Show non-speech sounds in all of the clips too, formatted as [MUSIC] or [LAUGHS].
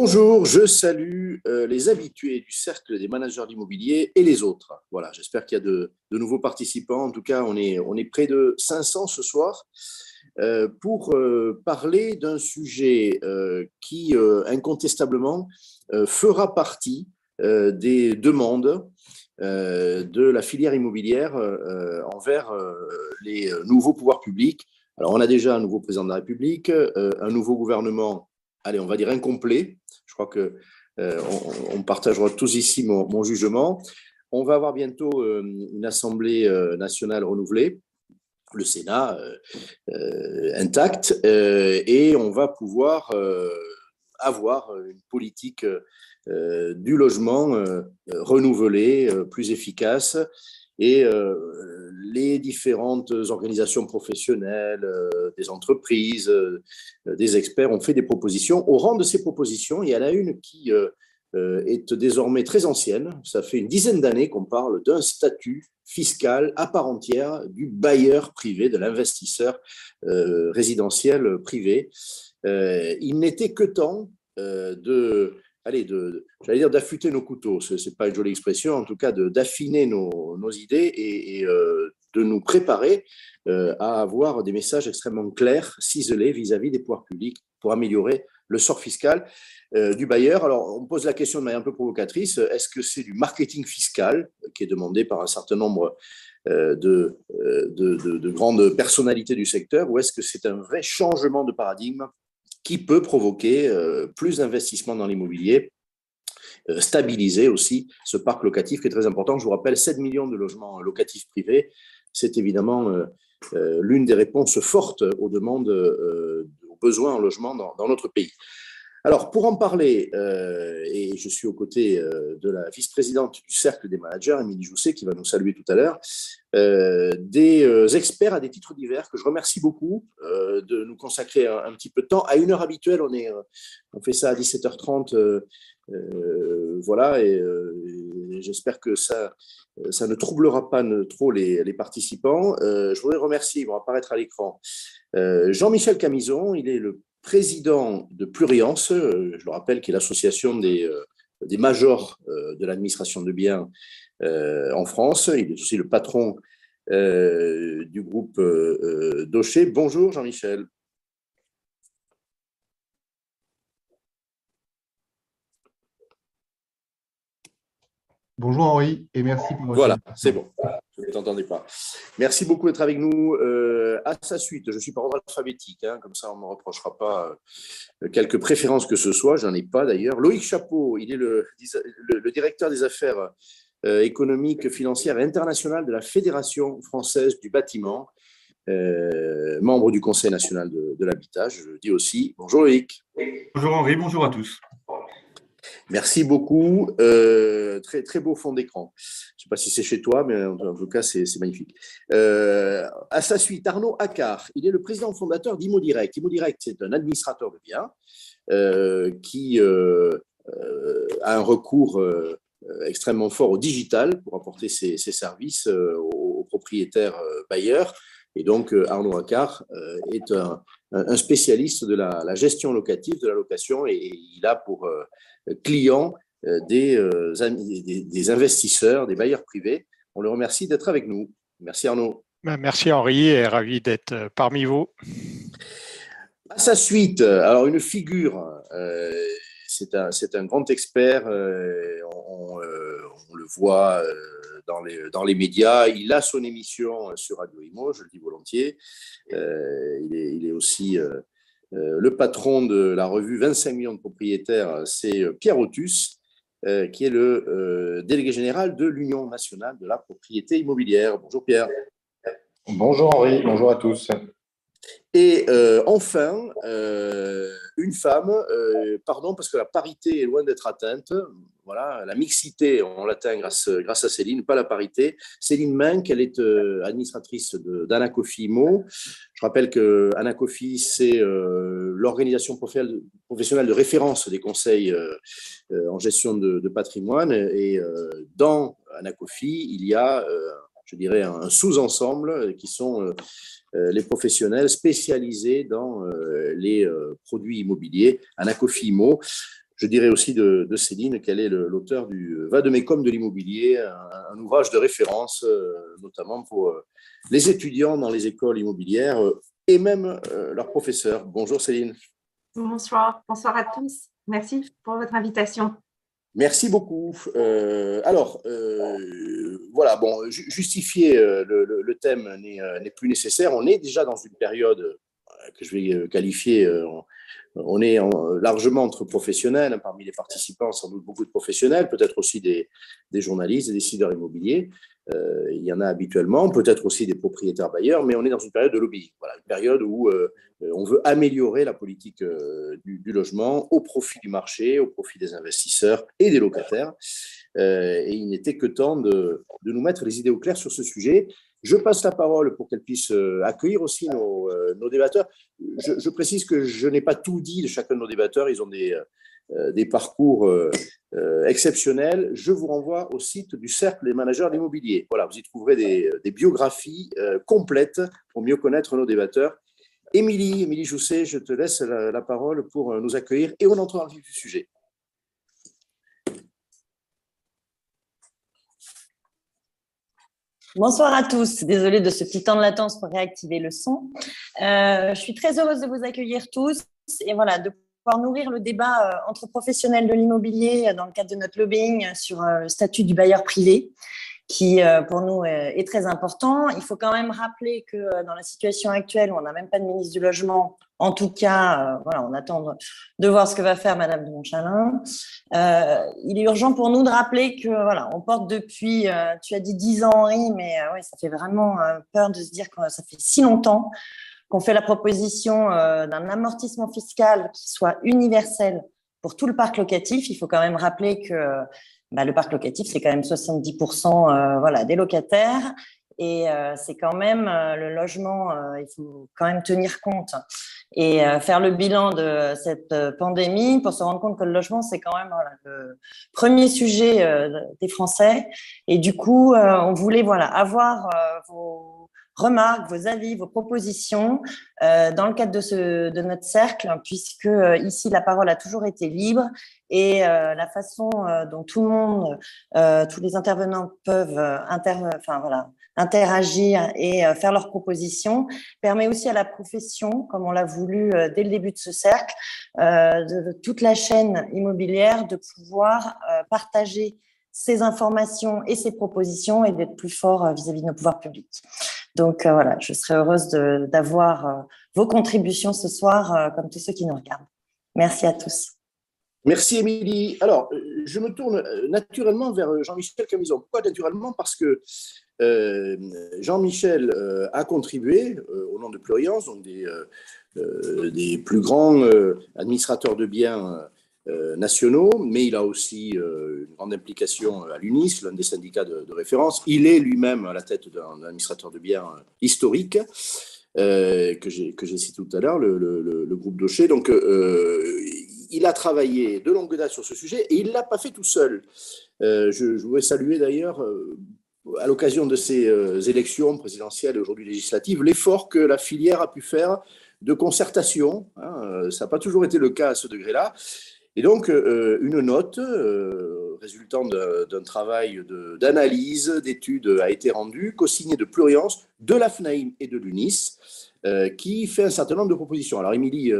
Bonjour, je salue euh, les habitués du cercle des managers d'immobilier et les autres. Voilà, j'espère qu'il y a de, nouveaux participants. En tout cas, on est, on est près de 500 ce soir euh, pour euh, parler d'un sujet qui incontestablement fera partie des demandes de la filière immobilière envers les nouveaux pouvoirs publics. Alors, on a déjà un nouveau président de la République, un nouveau gouvernement allez, on va dire incomplet. Je crois que euh, on, partagera tous ici mon, jugement. On va avoir bientôt euh, une Assemblée euh, nationale renouvelée, le Sénat intact, et on va pouvoir avoir une politique du logement renouvelée, plus efficace, et les différentes organisations professionnelles, euh, des entreprises, euh, des experts ont fait des propositions. Au rang de ces propositions, il y en a une qui euh, est désormais très ancienne. Ça fait une dizaine d'années qu'on parle d'un statut fiscal à part entière du bailleur privé, de l'investisseur résidentiel privé. il n'était que temps de allez, j'allais dire d'affûter nos couteaux, ce n'est pas une jolie expression, en tout cas d'affiner nos, nos, idées et, euh, de nous préparer euh, à avoir des messages extrêmement clairs, ciselés vis-à-vis des pouvoirs publics pour améliorer le sort fiscal euh, du bailleur. Alors, on pose la question de manière un peu provocatrice, est-ce que c'est du marketing fiscal qui est demandé par un certain nombre de, de, de grandes personnalités du secteur, ou est-ce que c'est un vrai changement de paradigme qui peut provoquer euh, plus d'investissements dans l'immobilier, euh, stabiliser aussi ce parc locatif qui est très important. Je vous rappelle, 7 millions de logements locatifs privés, c'est évidemment euh, l'une des réponses fortes aux demandes, aux besoins en logement dans notre pays. Alors, pour en parler, euh, et je suis aux côtés euh, de la vice-présidente du Cercle des managers, Émilie Jousset, qui va nous saluer tout à l'heure, euh, des experts à des titres divers que je remercie beaucoup de nous consacrer un, petit peu de temps. À une heure habituelle, on, fait ça à 17h30. voilà, et, j'espère que ça, ne troublera pas trop les, les participants. je voudrais remercier, ils vont apparaître à l'écran, Jean-Michel Camison, il est le président de Pluriance, euh, je le rappelle, qui est l'association des, euh, des majors euh, de l'administration de biens en France. Il est aussi le patron du groupe Docher. Bonjour Jean-Michel. Bonjour Henri et merci pour votre Voilà, c'est bon. T'entendais pas. Merci beaucoup d'être avec nous. Euh, à sa suite, je suis par ordre alphabétique, hein, comme ça on ne me reprochera pas euh, quelques préférences que ce soit, j'en ai pas d'ailleurs. Loïc Chapeau, il est le, le, directeur des affaires euh, économiques, financières et internationales de la Fédération française du bâtiment, membre du Conseil national de, de l'habitat. Je dis aussi bonjour Loïc. Bonjour Henri, bonjour à tous. Merci beaucoup. Euh, très, très beau fond d'écran. Je ne sais pas si c'est chez toi, mais en, tout cas, c'est magnifique. Euh, à sa suite, Arnaud Accard. Il est le président fondateur d'ImoDirect. ImoDirect, c'est un administrateur de biens euh, qui a un recours extrêmement fort au digital pour apporter ses, services aux, propriétaires bailleurs. Et donc, Arnaud Accard est un, spécialiste de la, la, gestion locative, de la location, et il a pour clients euh, euh, des, des, investisseurs, des bailleurs privés. On le remercie d'être avec nous. Merci Arnaud. Ben, merci Henri et ravi d'être euh, parmi vous. À sa suite, alors une figure, c'est un, un, grand expert, on, le voit dans les, dans les, médias, il a son émission sur Radio Imo, je le dis volontiers, il est, il, est, aussi euh, le patron de la revue 25 millions de propriétaires, c'est euh, Pierre Otus, euh, qui est le délégué général de l'Union nationale de la propriété immobilière. Bonjour Pierre. Bonjour Henri, bonjour à tous. Et enfin, une femme, pardon, parce que la parité est loin d'être atteinte, voilà, la mixité, on l'atteint grâce, grâce à Céline, pas la parité. Céline Menck, elle est euh, administratrice d'Anacofi IMO. Je rappelle que Anacofi, c'est euh, l'organisation professionnelle de référence des conseils euh, en gestion de, patrimoine. Et dans Anacofi, il y a, je dirais, un sous-ensemble qui sont les professionnels spécialisés dans les produits immobiliers, Anacofi IMO. Je dirais aussi de, Céline qu'elle est l'auteur du Va de Mécom de l'immobilier, un, ouvrage de référence, notamment pour les étudiants dans les écoles immobilières et même leurs professeurs. Bonjour Céline. Bonsoir, bonsoir à tous. Merci pour votre invitation. Merci beaucoup. Euh, alors, euh, voilà, bon, justifier euh, le, thème n'est plus nécessaire. On est déjà dans une période que je vais qualifier, on est largement entre professionnels, hein, parmi les participants, sans doute beaucoup de professionnels, peut-être aussi des, journalistes, des décideurs immobiliers. Euh, il y en a habituellement, peut-être aussi des propriétaires bailleurs, mais on est dans une période de lobby. Voilà, une période où euh, on veut améliorer la politique euh, du, logement au profit du marché, au profit des investisseurs et des locataires. et il n'était que temps de, de, nous mettre les idées au clair sur ce sujet. Je passe la parole pour qu'elle puisse accueillir aussi nos, nos débatteurs. Je, précise que je n'ai pas tout dit de chacun de nos débatteurs. Ils ont des, euh, des parcours euh, euh, exceptionnels, je vous renvoie au site du Cercle des managers d'immobilier. Voilà, vous y trouverez des, biographies complètes pour mieux connaître nos débatteurs. Émilie, Émilie Jousset, je te laisse la, parole pour nous accueillir et on entre dans le vif du sujet. Bonsoir à tous. Désolée de ce petit temps de latence pour réactiver le son. je suis très heureuse de vous accueillir tous et voilà, de nourrir le débat euh, entre professionnels de l'immobilier euh, dans le cadre de notre lobbying sur euh, le statut du bailleur privé qui pour nous est très important. Il faut quand même rappeler que dans la situation actuelle où on n'a même pas de ministre du logement, en tout cas, voilà, on attend de voir ce que va faire Madame de Montchalin. il est urgent pour nous de rappeler que voilà, on porte depuis, tu as dit 10 ans Henri, mais ouais, ça fait vraiment peur de se dire que ça fait si longtemps qu'on fait la proposition euh, d'un amortissement fiscal qui soit universel pour tout le parc locatif. Il faut quand même rappeler que bah, le parc locatif, c'est quand même 70% euh, voilà, des locataires. Et euh, c'est quand même le logement, il faut quand même tenir compte et faire le bilan de cette pandémie pour se rendre compte que le logement, c'est quand même le premier sujet des Français. Et du coup, on voulait voilà, avoir vos remarques, vos avis, vos propositions euh, dans le cadre de, ce, de notre cercle, puisque euh, ici la parole a toujours été libre et euh, la façon dont tout le monde, tous les intervenants peuvent inter, enfin, voilà, interagir et faire leurs propositions permet aussi à la profession, comme on l'a voulu dès le début de ce cercle, de, toute la chaîne immobilière, de pouvoir partager ces informations et ces propositions et d'être plus fort vis-à-vis -vis de nos pouvoirs publics. Donc euh, voilà, je serais heureuse d'avoir euh, vos contributions ce soir, euh, comme tous ceux qui nous regardent. Merci à tous. Merci Émilie. Alors, je me tourne naturellement vers Jean-Michel Camison. Pourquoi naturellement? Parce que Jean-Michel a contribué au nom de Pluriance, donc des, des plus grands administrateurs de biens euh, nationaux, mais il a aussi euh, une grande implication à l'UNIS, l'un des syndicats de, référence. Il est lui-même à la tête d'un administrateur de biens historique. Euh, que j'ai cité tout à l'heure, le, groupe Docher. Donc, il a travaillé de longue date sur ce sujet et il ne l'a pas fait tout seul. je, je, voudrais saluer d'ailleurs, à l'occasion de ces élections présidentielles et aujourd'hui législatives, l'effort que la filière a pu faire de concertation. Hein, ça n'a pas toujours été le cas à ce degré-là. Et donc, euh, une note euh, résultant d'un travail d'analyse, d'études a été rendue, co-signée de Pluriance, de la FNAIM et de l'UNIS, euh, qui fait un certain nombre de propositions. Alors, Émilie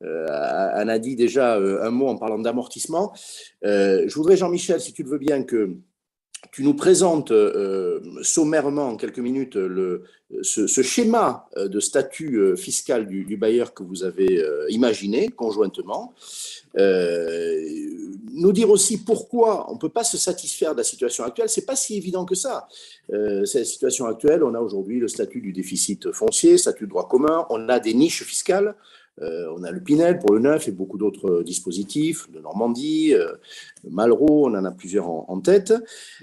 en a dit déjà un mot en parlant d'amortissement. je voudrais, Jean-Michel, si tu le veux bien, que tu nous présentes sommairement en quelques minutes ce, schéma de statut fiscal du, bailleur que vous avez imaginé conjointement. Euh, nous dire aussi pourquoi on ne peut pas se satisfaire de la situation actuelle, c'est pas si évident que ça. Euh, cette situation actuelle, on a aujourd'hui le statut du déficit foncier, statut de droit commun, on a des niches fiscales, euh, on a le Pinel pour le neuf et beaucoup d'autres dispositifs, de Normandie, euh, Malraux, on en a plusieurs en, tête.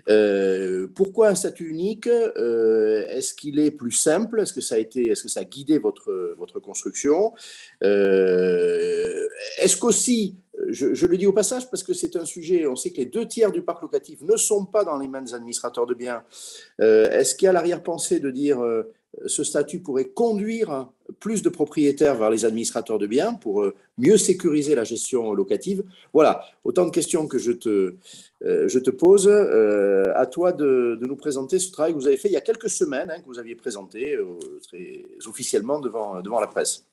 Euh, pourquoi un statut unique Est-ce qu'il est plus simple Est-ce que ça a guidé votre votre construction Est-ce qu'aussi je, je, le dis au passage parce que c'est un sujet, on sait que les deux tiers du parc locatif ne sont pas dans les mains des administrateurs de biens. Est-ce qu'il y a l'arrière-pensée de dire ce statut pourrait conduire plus de propriétaires vers les administrateurs de biens pour euh, mieux sécuriser la gestion locative. Voilà, autant de questions que je te, euh, je te pose. à toi de, nous présenter ce travail que vous avez fait il y a quelques semaines, hein, que vous aviez présenté très officiellement devant, devant la presse.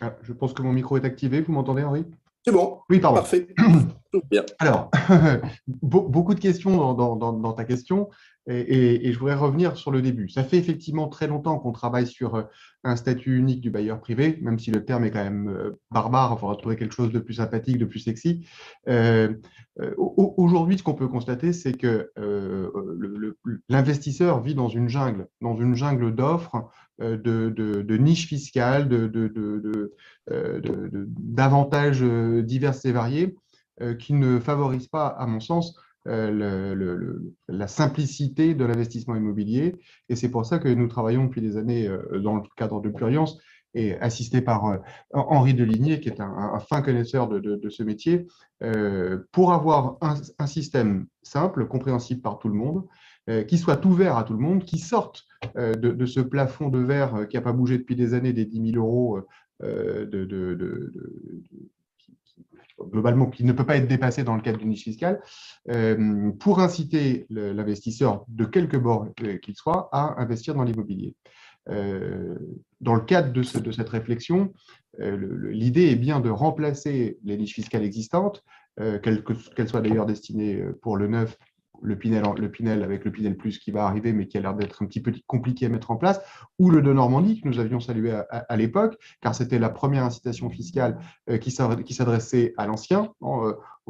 Ah, je pense que mon micro est activé. Vous m'entendez, Henri? C'est bon. Oui, pardon. Parfait. [CLEARS THROAT] Tout bien. Alors, [LAUGHS] beaucoup de questions dans, ta question et, je voudrais revenir sur le début. Ça fait effectivement très longtemps qu'on travaille sur euh, un statut unique du bailleur privé, même si le terme est quand même euh, barbare, il faudra trouver quelque chose de plus sympathique, de plus sexy. Euh, aujourd'hui, ce qu'on peut constater, c'est que l'investisseur vit dans une jungle, dans une jungle d'offres, de, niches fiscales, d'avantages divers et variés qui ne favorisent pas, à mon sens, euh, la simplicité de l'investissement immobilier. Et c'est pour ça que nous travaillons depuis des années euh, dans le cadre de Pluriance et assisté par euh, Henri Deligné, qui est un, fin connaisseur de, ce métier, pour avoir un, système simple, compréhensible par tout le monde, qui soit ouvert à tout le monde, qui sorte de, ce plafond de verre qui n'a pas bougé depuis des années, des 10 000 euros globalement qui ne peut pas être dépassé dans le cadre d'une niche fiscale, euh, pour inciter l'investisseur, de quelque bord euh, qu'il soit, à investir dans l'immobilier. Euh, dans le cadre de, cette réflexion, l'idée est bien de remplacer les niches fiscales existantes, qu'elles soient d'ailleurs destinées pour le neuf le Pinel, avec le Pinel Plus qui va arriver, mais qui a l'air d'être un petit peu compliqué à mettre en place, ou le de Normandie que nous avions salué à, l'époque, car c'était la première incitation fiscale euh, qui s'adressait à l'ancien.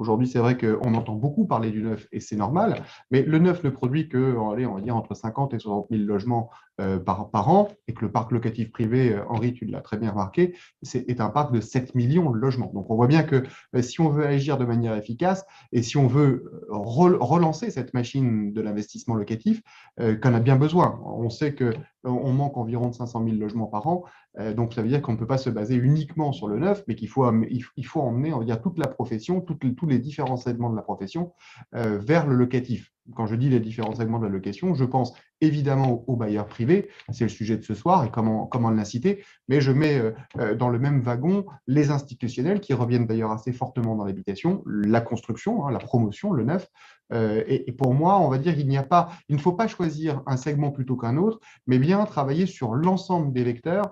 Aujourd'hui, c'est vrai qu'on entend beaucoup parler du neuf et c'est normal, mais le neuf ne produit que, on va dire, entre 50 et 60 000 logements euh, par, an et que le parc locatif privé, euh, Henri, tu l'as très bien remarqué, est un parc de 7 millions de logements. Donc, on voit bien que euh, si on veut agir de manière efficace et si on veut relancer cette machine de l'investissement locatif, qu'on a bien besoin. On sait qu'on manque environ de 500 000 logements par an, donc ça veut dire qu'on ne peut pas se baser uniquement sur le neuf, mais qu'il faut, il emmener, toute la profession, tous les différents segments de la profession vers le locatif. Quand je dis les différents segments de la location, je pense évidemment aux bailleurs privés, c'est le sujet de ce soir et comment, l'inciter, mais je mets euh, euh, dans le même wagon les institutionnels qui reviennent d'ailleurs assez fortement dans l'habitation, la construction, hein, la promotion, le neuf. Euh, et, pour moi, on va dire qu'il il ne faut pas choisir un segment plutôt qu'un autre, mais bien travailler sur l'ensemble des vecteurs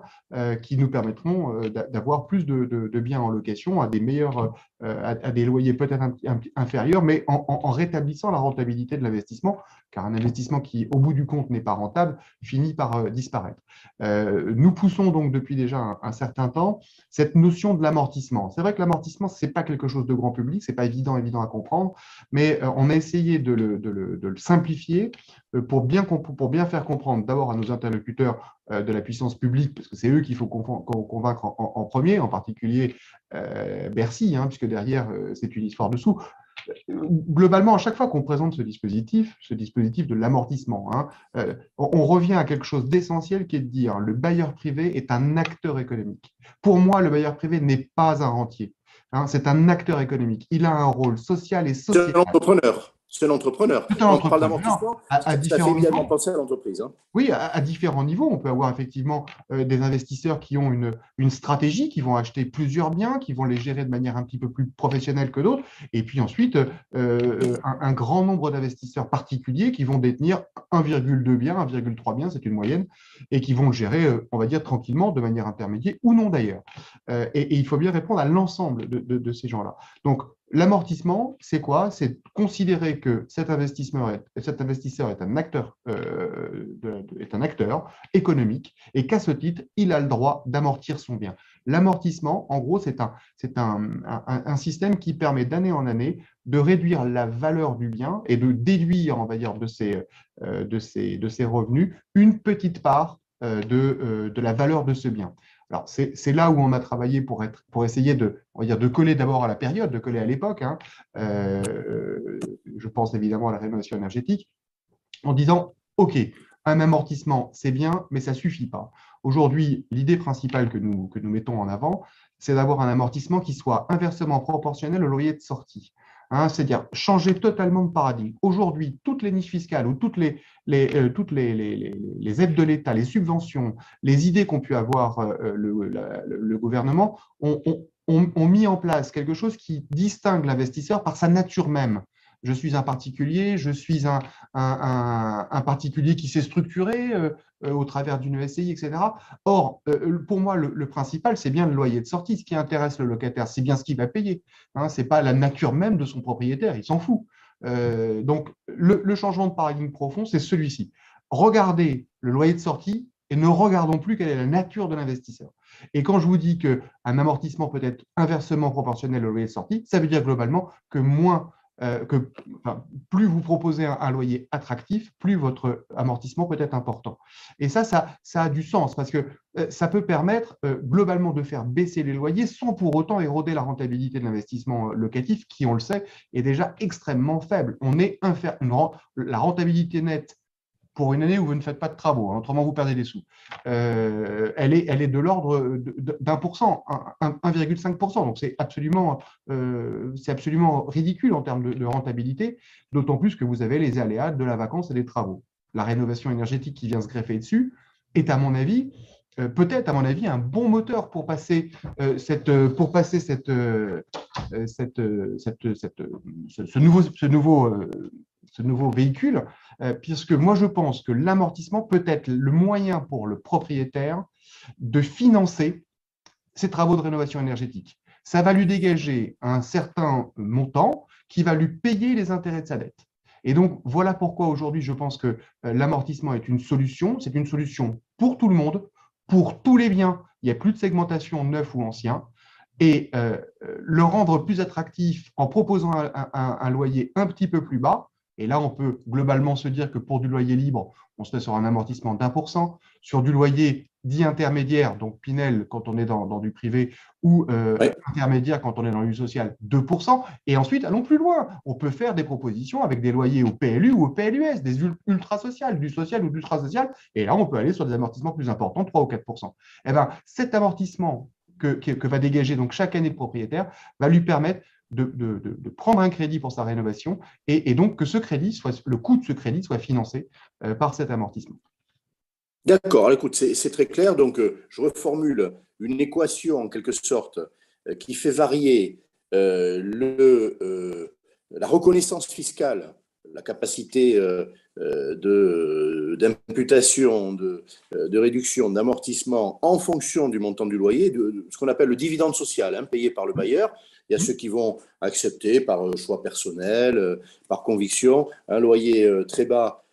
qui nous permettront d'avoir plus de, biens en location à des meilleurs, à, des loyers peut-être inférieurs, mais en rétablissant la rentabilité de l'investissement, car un investissement qui, au bout du compte, n'est pas rentable, finit par euh, disparaître. Euh, nous poussons donc depuis déjà un, certain temps cette notion de l'amortissement. C'est vrai que l'amortissement, ce n'est pas quelque chose de grand public, ce n'est pas évident, évident à comprendre, mais euh, on a essayé de le, simplifier pour bien, faire comprendre d'abord à nos interlocuteurs de la puissance publique, parce que c'est eux qu'il faut convaincre en, premier, en particulier Bercy, hein, puisque derrière, c'est une histoire de sous globalement, à chaque fois qu'on présente ce dispositif, ce dispositif de l'amortissement, hein, euh, on, revient à quelque chose d'essentiel qui est de dire le bailleur privé est un acteur économique. Pour moi, le bailleur privé n'est pas un rentier. Hein, c'est un acteur économique. Il a un rôle social et social. C'est un entrepreneur. C'est l'entrepreneur. On parle d'amortissement, différents fait évidemment penser à l'entreprise. Hein. Oui, à, différents niveaux. On peut avoir effectivement euh, des investisseurs qui ont une, une, stratégie, qui vont acheter plusieurs biens, qui vont les gérer de manière un petit peu plus professionnelle que d'autres. Et puis ensuite, euh, euh, un, grand nombre d'investisseurs particuliers qui vont détenir 1,2 biens, 1,3 biens, c'est une moyenne, et qui vont le gérer, on va dire, tranquillement, de manière intermédiaire ou non d'ailleurs. Et, il faut bien répondre à l'ensemble de, de, de ces gens-là. Donc, L'amortissement, c'est quoi? C'est considérer que cet investisseur euh, est un acteur économique et qu'à ce titre, il a le droit d'amortir son bien. L'amortissement, en gros, c'est un, système qui permet d'année en année de réduire la valeur du bien et de déduire, on va dire, de ses, euh, revenus une petite part euh, de la valeur de ce bien. Alors, c'est là où on a travaillé pour, essayer de, coller d'abord à la période, de coller à l'époque. Hein. Euh, je pense évidemment à la rénovation énergétique, en disant, OK, un amortissement, c'est bien, mais ça ne suffit pas. Aujourd'hui, l'idée principale que nous mettons en avant, c'est d'avoir un amortissement qui soit inversement proportionnel au loyer de sortie. Hein, c'est-à-dire changer totalement de paradigme. Aujourd'hui, toutes les niches fiscales ou toutes les, euh, aides de l'État, les subventions, les idées qu'ont pu avoir euh, le, le, gouvernement ont, mis en place quelque chose qui distingue l'investisseur par sa nature même je suis un particulier, je suis un, un, particulier qui s'est structuré euh, euh, au travers d'une SCI, etc. Or, euh, pour moi, le, principal, c'est bien le loyer de sortie. Ce qui intéresse le locataire, c'est bien ce qu'il va payer. Hein, ce n'est pas la nature même de son propriétaire, il s'en fout. donc, le, le changement de paradigme profond, c'est celui-ci. Regardez le loyer de sortie et ne regardons plus quelle est la nature de l'investisseur. Et quand je vous dis qu'un amortissement peut être inversement proportionnel au loyer de sortie, ça veut dire globalement que moins euh, que plus vous proposez un, loyer attractif, plus votre amortissement peut être important. Et ça, ça, a du sens parce que euh, ça peut permettre euh, globalement de faire baisser les loyers sans pour autant éroder la rentabilité de l'investissement locatif qui, on le sait, est déjà extrêmement faible. On est la rentabilité nette pour une année où vous ne faites pas de travaux, hein, autrement vous perdez des sous. Euh, elle, est, elle est de l'ordre d'un pour cent, 1,5%. Donc c'est absolument, euh, absolument ridicule en termes de, rentabilité, d'autant plus que vous avez les aléas de la vacance et des travaux. La rénovation énergétique qui vient se greffer dessus est, à mon avis, euh, peut-être, à mon avis, un bon moteur pour passer, cette, pour passer cette, cette, cette, ce, nouveau, ce, nouveau, ce nouveau véhicule euh, puisque moi je pense que l'amortissement peut être le moyen pour le propriétaire de financer ses travaux de rénovation énergétique. Ça va lui dégager un certain montant qui va lui payer les intérêts de sa dette. Et donc, voilà pourquoi aujourd'hui, je pense que euh, l'amortissement est une solution. C'est une solution pour tout le monde, pour tous les biens. Il n'y a plus de segmentation neuf ou ancien. Et euh, le rendre plus attractif en proposant un, loyer un petit peu plus bas, et là, on peut globalement se dire que pour du loyer libre, on serait sur un amortissement d'un pour cent. Sur du loyer dit intermédiaire, donc Pinel quand on est dans, du privé, ou euh, intermédiaire quand on est dans le social, 2%. Et ensuite, allons plus loin. On peut faire des propositions avec des loyers au PLU ou au PLUS, des ultra sociales, du social ou d'ultra social. Et là, on peut aller sur des amortissements plus importants, 3 ou 4%. Eh bien, cet amortissement que, que, va dégager donc chaque année de propriétaire va lui permettre de, prendre un crédit pour sa rénovation et, donc que ce crédit soit, le coût de ce crédit soit financé euh, par cet amortissement. D'accord, écoute, c'est très clair. Donc, euh, je reformule une équation en quelque sorte euh, qui fait varier la reconnaissance fiscale, la capacité d'imputation, de, de, réduction, d'amortissement en fonction du montant du loyer, de, ce qu'on appelle le dividende social hein, payé par le bailleur. Il y a mmh. ceux qui vont accepter par euh, choix personnel, euh, par conviction, un loyer euh, très bas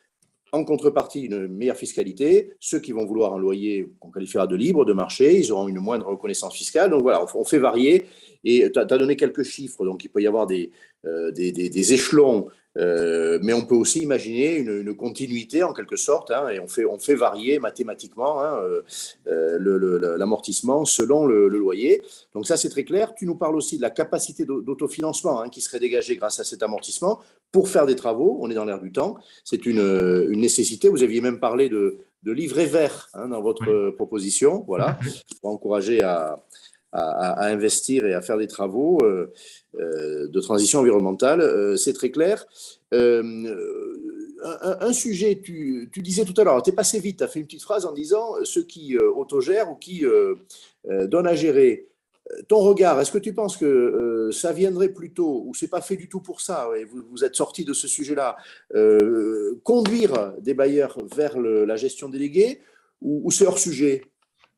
en contrepartie une meilleure fiscalité. Ceux qui vont vouloir un loyer qu'on qualifiera de libre, de marché, ils auront une moindre reconnaissance fiscale. Donc voilà, on fait varier. Et tu as donné quelques chiffres. Donc il peut y avoir des, des, des échelons euh, mais on peut aussi imaginer une, continuité en quelque sorte, hein, et on fait, on fait varier mathématiquement hein, euh, euh, l'amortissement selon le, loyer. Donc ça, c'est très clair. Tu nous parles aussi de la capacité d'autofinancement hein, qui serait dégagée grâce à cet amortissement pour faire des travaux. On est dans l'air du temps. C'est une, une, nécessité. Vous aviez même parlé de, de livret vert dans votre proposition. Voilà, [LAUGHS] pour encourager à, à, investir et à faire des travaux euh, euh, de transition environnementale. Euh, c'est très clair. Un, sujet, tu, disais tout à l'heure, tu es passé vite, tu as fait une petite phrase en disant ceux qui autogèrent ou qui donnent à gérer. Ton regard, est-ce que tu penses que ça viendrait plutôt, ou c'est pas fait du tout pour ça, et vous, êtes sorti de ce sujet-là, conduire des bailleurs vers la gestion déléguée, ou c'est hors sujet?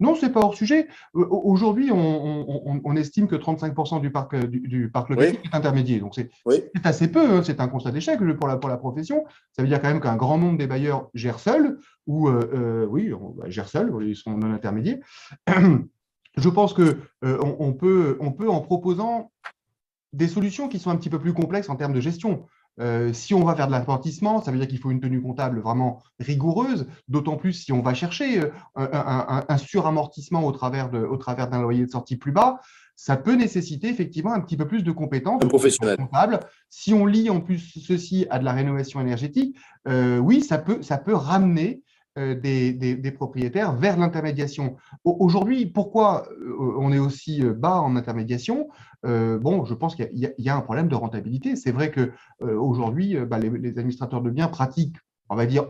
Non, ce n'est pas hors sujet. Aujourd'hui, on, estime que 35% du parc, du, parc locatif est intermédiaire. Donc, c'est assez peu. Hein. C'est un constat d'échec pour la, pour la profession. Ça veut dire quand même qu'un grand nombre des bailleurs gèrent seuls, ou, euh, euh, oui, bah, gèrent seuls, ils sont non intermédiaires. [CLEARS THROAT] Je pense qu'on euh, on peut, on peut, en proposant des solutions qui sont un petit peu plus complexes en termes de gestion. Euh, si on va faire de l'amortissement, ça veut dire qu'il faut une tenue comptable vraiment rigoureuse, d'autant plus si on va chercher euh, un, suramortissement au travers d'un loyer de sortie plus bas, ça peut nécessiter effectivement un petit peu plus de compétences comptable. Si on lie en plus ceci à de la rénovation énergétique, euh, oui, ça peut, ça peut ramener des, propriétaires vers l'intermédiation. Aujourd'hui, pourquoi on est aussi bas en intermédiation? Bon, je pense qu'il y, a un problème de rentabilité. C'est vrai que aujourd'hui, bah, les, administrateurs de biens pratiquent, on va dire,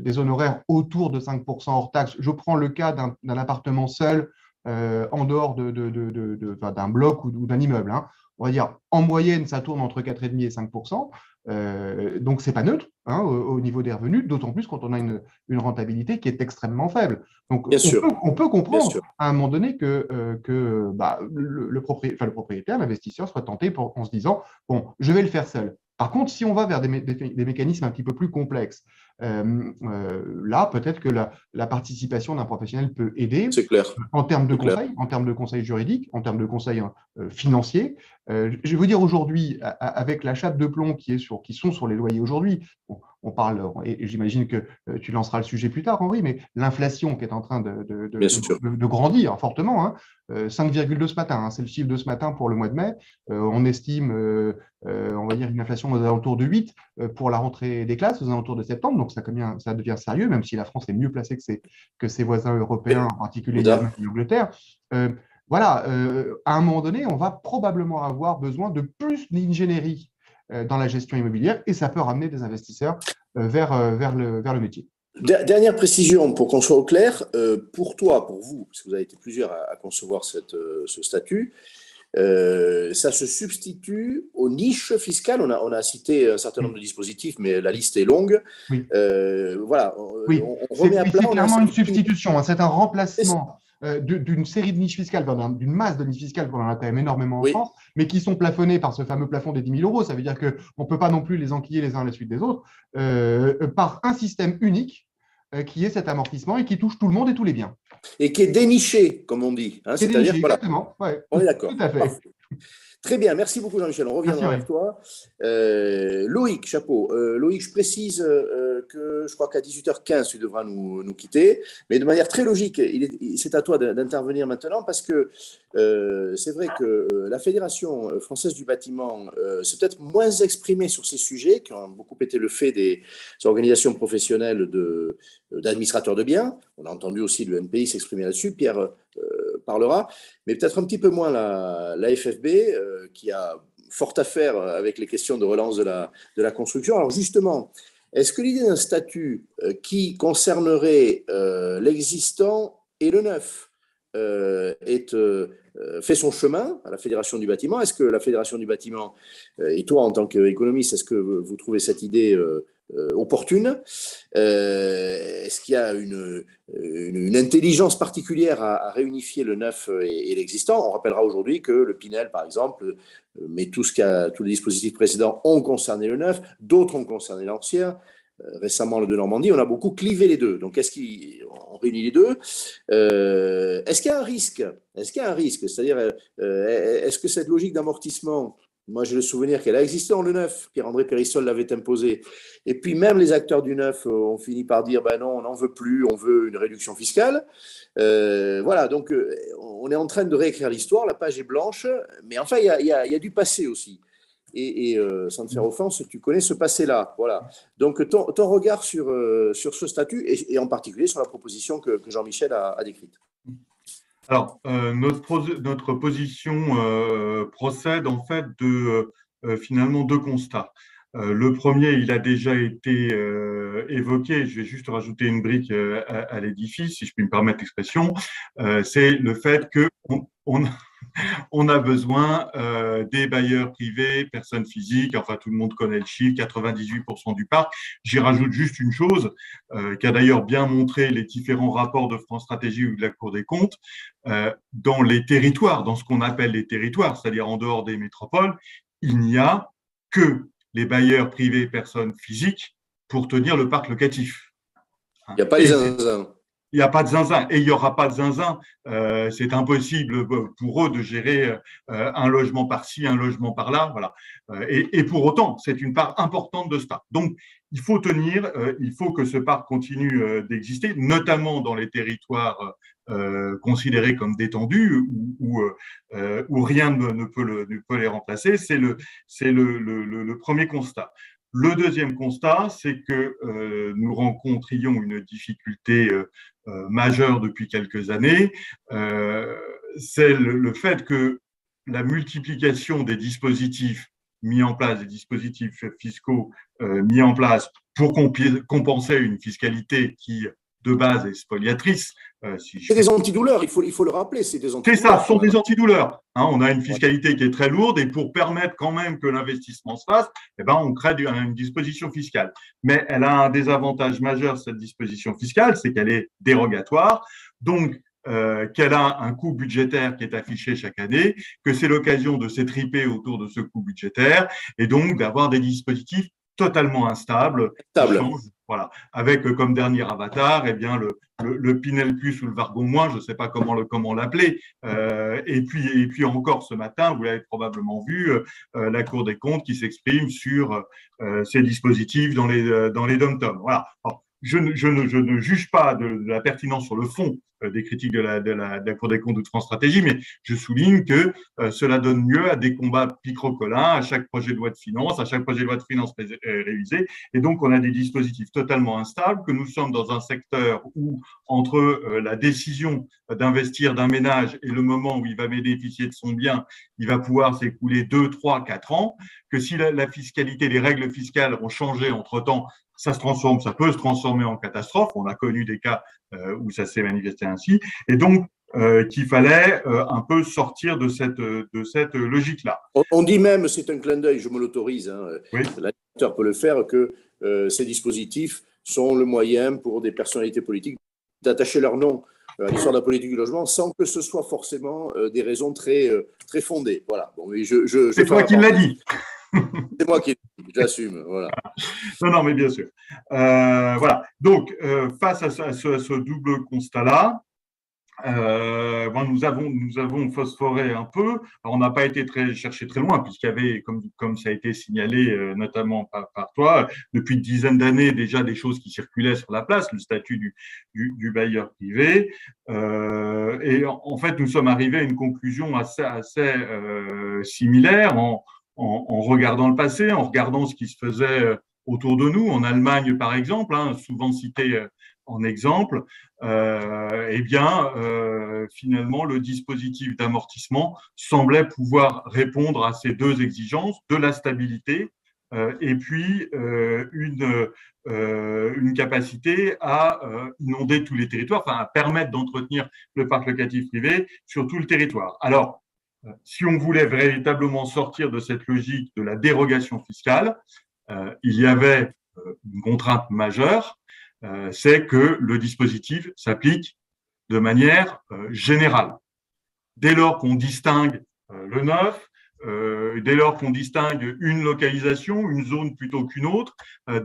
des honoraires autour de 5% hors taxe. Je prends le cas d'un appartement seul euh, en dehors d'un bloc ou, d'un immeuble. Hein. On va dire en moyenne, ça tourne entre 4,5 et 5%. Euh, donc, ce n'est pas neutre hein, au, niveau des revenus, d'autant plus quand on a une, rentabilité qui est extrêmement faible. Donc, on, Peut, comprendre à un moment donné que, euh, que bah, le, le, propriétaire, l'investisseur, soit tenté en se disant Bon, je vais le faire seul. Par contre, si on va vers des, mécanismes un petit peu plus complexes, euh, euh, là, peut-être que la, participation d'un professionnel peut aider. C'est clair. En termes de conseils, en termes de conseils juridiques, en termes de conseils euh, financiers. Je vais vous dire aujourd'hui, avec la chape de plomb qui, est sur, qui sont sur les loyers aujourd'hui, on parle, et j'imagine que tu lanceras le sujet plus tard, Henri, mais l'inflation qui est en train de, de, grandir fortement, 5,2 hein, ce matin, hein, c'est le chiffre de ce matin pour le mois de mai. on estime, on va dire, une inflation aux alentours de 8 pour la rentrée des classes, aux alentours de septembre donc ça, ça devient sérieux, même si la France est mieux placée que ses, que ses voisins européens, en particulier l'Angleterre. Euh, voilà, euh, à un moment donné, on va probablement avoir besoin de plus d'ingénierie euh, dans la gestion immobilière et ça peut ramener des investisseurs vers, vers, le, vers le métier. Dernière précision pour qu'on soit au clair, pour toi, pour vous, parce que vous avez été plusieurs à, concevoir cette, ce statut, euh, ça se substitue aux niches fiscales. On a, on a, cité un certain nombre de dispositifs, mais la liste est longue. Euh, voilà, oui. on, remet à plat. C'est clairement une substitution, hein. c'est un remplacement. Euh, d'une série de niches fiscales, d'une masse de niches fiscales qu'on en a quand même énormément en France, mais qui sont plafonnées par ce fameux plafond des 10 000 euros. Ça veut dire qu'on ne peut pas non plus les enquiller les uns à la suite des autres, par un système unique qui est cet amortissement et qui touche tout le monde et tous les biens et qui est déniché, comme on dit. Hein, C'est-à-dire, exactement. On est d'accord. Très bien, merci beaucoup Jean-Michel. On reviendra avec toi. Euh, Loïc, chapeau. Euh, Loïc, je précise euh, que je crois qu'à 18h15, tu devras nous, nous, quitter, mais de manière très logique, c'est à toi d'intervenir maintenant parce que c'est vrai que la Fédération française du bâtiment s'est peut-être moins exprimée sur ces sujets, qui ont beaucoup été le fait des organisations professionnelles d'administrateurs de, biens. On a entendu aussi le NPI s'exprimer là-dessus. Pierre parlera, mais peut-être un petit peu moins la, FFB, euh, qui a fort à faire avec les questions de relance de la, de la construction. Alors justement, est-ce que l'idée d'un statut euh, qui concernerait euh, l'existant et le neuf est, fait son chemin à la Fédération du bâtiment? Est-ce que la Fédération du bâtiment, et toi en tant qu'économiste, est-ce que vous trouvez cette idée opportune. Euh, Est-ce qu'il y a une, intelligence particulière à, réunifier le neuf et, l'existant? On rappellera aujourd'hui que le Pinel, par exemple, mais tout ce tous les dispositifs précédents ont concerné le neuf, d'autres ont concerné l'ancien. Euh, récemment, le de Normandie, on a beaucoup clivé les deux. Donc, est-ce qu'on réunit les deux? Est-ce qu'il y a un risque? Est-ce qu'il y a un risque? C'est-à-dire, est-ce que cette logique d'amortissement moi, j'ai le souvenir qu'elle a existé dans le neuf. Pierre-André Périssol l'avait imposé. Et puis, même les acteurs du neuf euh, ont fini par dire ben non, on n'en veut plus, on veut une réduction fiscale. Euh, voilà, donc euh, on est en train de réécrire l'histoire. La page est blanche. Mais enfin, il y a, du passé aussi. Et, sans te faire offense, tu connais ce passé-là. Voilà. Donc, ton, regard sur, ce statut et, en particulier sur la proposition que, Jean-Michel a décrite. Alors, euh, notre, notre, position euh, procède en fait de euh, finalement deux constats. le premier, il a déjà été évoqué, je vais juste rajouter une brique à, l'édifice, si je puis me permettre l'expression, c'est le fait qu'on on, on a besoin euh, des bailleurs privés, personnes physiques, enfin tout le monde connaît le chiffre, 98% du parc. J'y rajoute juste une chose, euh, qui a d'ailleurs bien montré les différents rapports de France Stratégie ou de la Cour des comptes, euh, dans les territoires, dans ce qu'on appelle les territoires, c'est-à-dire en dehors des métropoles, il n'y a que les bailleurs privés, personnes physiques, pour tenir le parc locatif. Il n'y a pas les il n'y a pas de zinzin et il n'y aura pas de zinzin. Euh, c'est impossible pour eux de gérer euh, un logement par-ci, un logement par-là. Voilà. Euh, et, pour autant, c'est une part importante de ce parc. Donc, il faut tenir, il faut que ce parc continue d'exister, notamment dans les territoires considérés comme détendus où, où, rien ne, peut le, peut les remplacer. C'est le, le, le, premier constat. Le deuxième constat, c'est que euh, nous rencontrions une difficulté euh, euh, majeure depuis quelques années. c'est le, fait que la multiplication des dispositifs mis en place, des dispositifs fiscaux mis en place pour compenser une fiscalité qui de base est spoliatrice. Euh, c'est des antidouleurs, il faut, il faut le rappeler, c'est des antidouleurs. C'est ça, ce sont des antidouleurs. Hein, on a une fiscalité qui est très lourde et pour permettre quand même que l'investissement se fasse, eh ben, on crée une disposition fiscale. Mais elle a un désavantage majeur, cette disposition fiscale, c'est qu'elle est dérogatoire. Donc, euh, qu'elle a un coût budgétaire qui est affiché chaque année, que c'est l'occasion de s'étriper autour de ce coût budgétaire et donc d'avoir des dispositifs totalement instables. Stable. Voilà, avec euh, comme dernier avatar, eh bien le, Pinel Plus ou le Vargon moins, je ne sais pas comment le comment l'appeler. Euh, et puis et puis encore ce matin, vous l'avez probablement vu, euh, la Cour des comptes qui s'exprime sur ces dispositifs dans les dans les dom Voilà je ne, je, ne, je ne, juge pas de, la pertinence sur le fond euh, des critiques de la, de, la, de la, Cour des comptes ou de France Stratégie, mais je souligne que euh, cela donne lieu à des combats picrocolins à chaque projet de loi de finances, à chaque projet de loi de finances euh, révisé. Et donc, on a des dispositifs totalement instables, que nous sommes dans un secteur où, entre la décision d'investir d'un ménage et le moment où il va bénéficier de son bien, il va pouvoir s'écouler deux, trois, quatre ans, que si la fiscalité, les règles fiscales ont changé entre-temps, ça se transforme, ça peut se transformer en catastrophe. On a connu des cas euh, où ça s'est manifesté ainsi. Et donc, euh, qu'il fallait euh, un peu sortir de cette, de cette logique-là. On, dit même, c'est un clin d'œil, je me l'autorise, hein, oui. peut le faire, que ces dispositifs sont le moyen pour des personnalités politiques d'attacher leur nom à l'histoire de la politique du logement sans que ce soit forcément des raisons très, très fondées. Voilà. Bon, je, je, c'est toi qui l'as dit. [LAUGHS] C'est moi qui j'assume. Voilà. [LAUGHS] Non, non, mais bien sûr. Euh, voilà. Donc, euh, face à ce, double constat-là, euh, nous avons nous avons phosphoré un peu. on n'a pas été très cherché très loin puisqu'il y avait, comme comme ça a été signalé notamment par, toi, depuis une dizaine d'années déjà des choses qui circulaient sur la place, le statut du bailleur privé. et en, fait, nous sommes arrivés à une conclusion assez assez similaire en en, regardant le passé, en regardant ce qui se faisait euh, autour de nous, en Allemagne par exemple, hein, souvent cité euh, en exemple, euh, eh bien, euh, finalement, le dispositif d'amortissement semblait pouvoir répondre à ces deux exigences, de la stabilité euh, et puis euh, une, une capacité à inonder tous les territoires, enfin à permettre d'entretenir le parc locatif privé sur tout le territoire. Alors, si on voulait véritablement sortir de cette logique de la dérogation fiscale, euh, il y avait euh, une contrainte majeure, euh, c'est que le dispositif s'applique de manière générale. Dès lors qu'on distingue le neuf, dès lors qu'on distingue une localisation, une zone plutôt qu'une autre,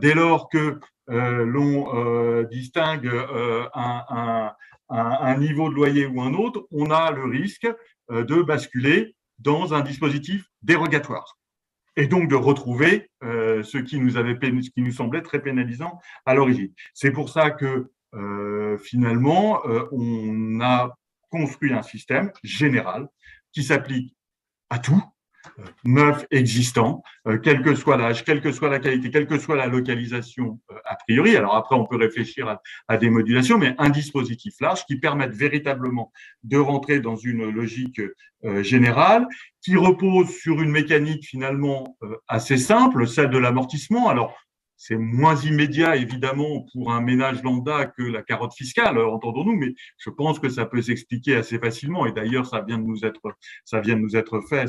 dès lors que l'on distingue un, niveau de loyer ou un autre, on a le risque de basculer dans un dispositif dérogatoire et donc de retrouver euh, ce qui nous avait ce qui nous semblait très pénalisant à l'origine. C'est pour ça que euh, finalement on a construit un système général qui s'applique à tout, neuf existants, euh, quel que soit l'âge, quelle que soit la qualité, quelle que soit la localisation euh, a priori. Alors après, on peut réfléchir à, des modulations, mais un dispositif large qui permette véritablement de rentrer dans une logique euh, générale qui repose sur une mécanique finalement assez simple, celle de l'amortissement. Alors, c'est moins immédiat, évidemment, pour un ménage lambda que la carotte fiscale, entendons-nous, mais je pense que ça peut s'expliquer assez facilement. Et d'ailleurs, ça vient de nous être, ça vient de nous être fait,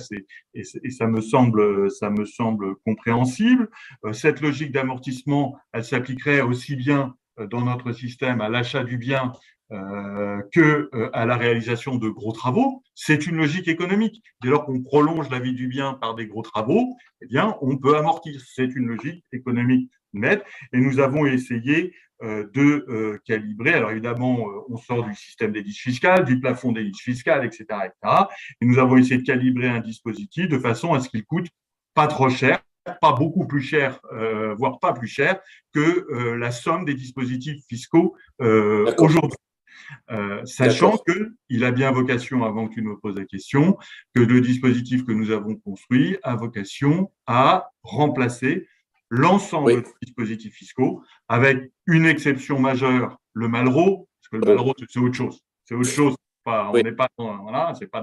et, ça me semble, ça me semble compréhensible. Euh, cette logique d'amortissement, elle s'appliquerait aussi bien euh, dans notre système à l'achat du bien euh, que euh, à la réalisation de gros travaux, c'est une logique économique. Dès lors qu'on prolonge la vie du bien par des gros travaux, eh bien, on peut amortir. C'est une logique économique Et nous avons essayé euh, de calibrer. Alors évidemment, on sort du système des niches fiscales, du plafond des niches fiscales, etc., etc. Et nous avons essayé de calibrer un dispositif de façon à ce qu'il coûte pas trop cher pas beaucoup plus cher, voire pas plus cher que la somme des dispositifs fiscaux aujourd'hui. Euh, sachant qu'il a bien vocation, avant que tu nous poses la question, que le dispositif que nous avons construit a vocation à remplacer l'ensemble des dispositifs fiscaux, avec une exception majeure, le Malraux, parce que le Malraux, c'est autre chose. C'est autre chose. on n'est pas voilà, c'est pas.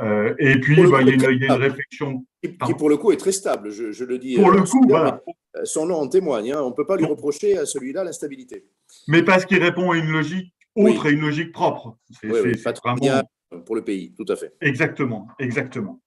Euh, et puis, bah, il y, a une réflexion qui, pour le coup est très stable. Je, le dis. Pour le coup, voilà. Son nom en témoigne. Hein. On ne peut pas lui reprocher à celui-là l'instabilité. Mais parce qu'il répond à une logique autre et une logique propre. C'est vraiment pour le pays, tout à fait. Exactement, exactement.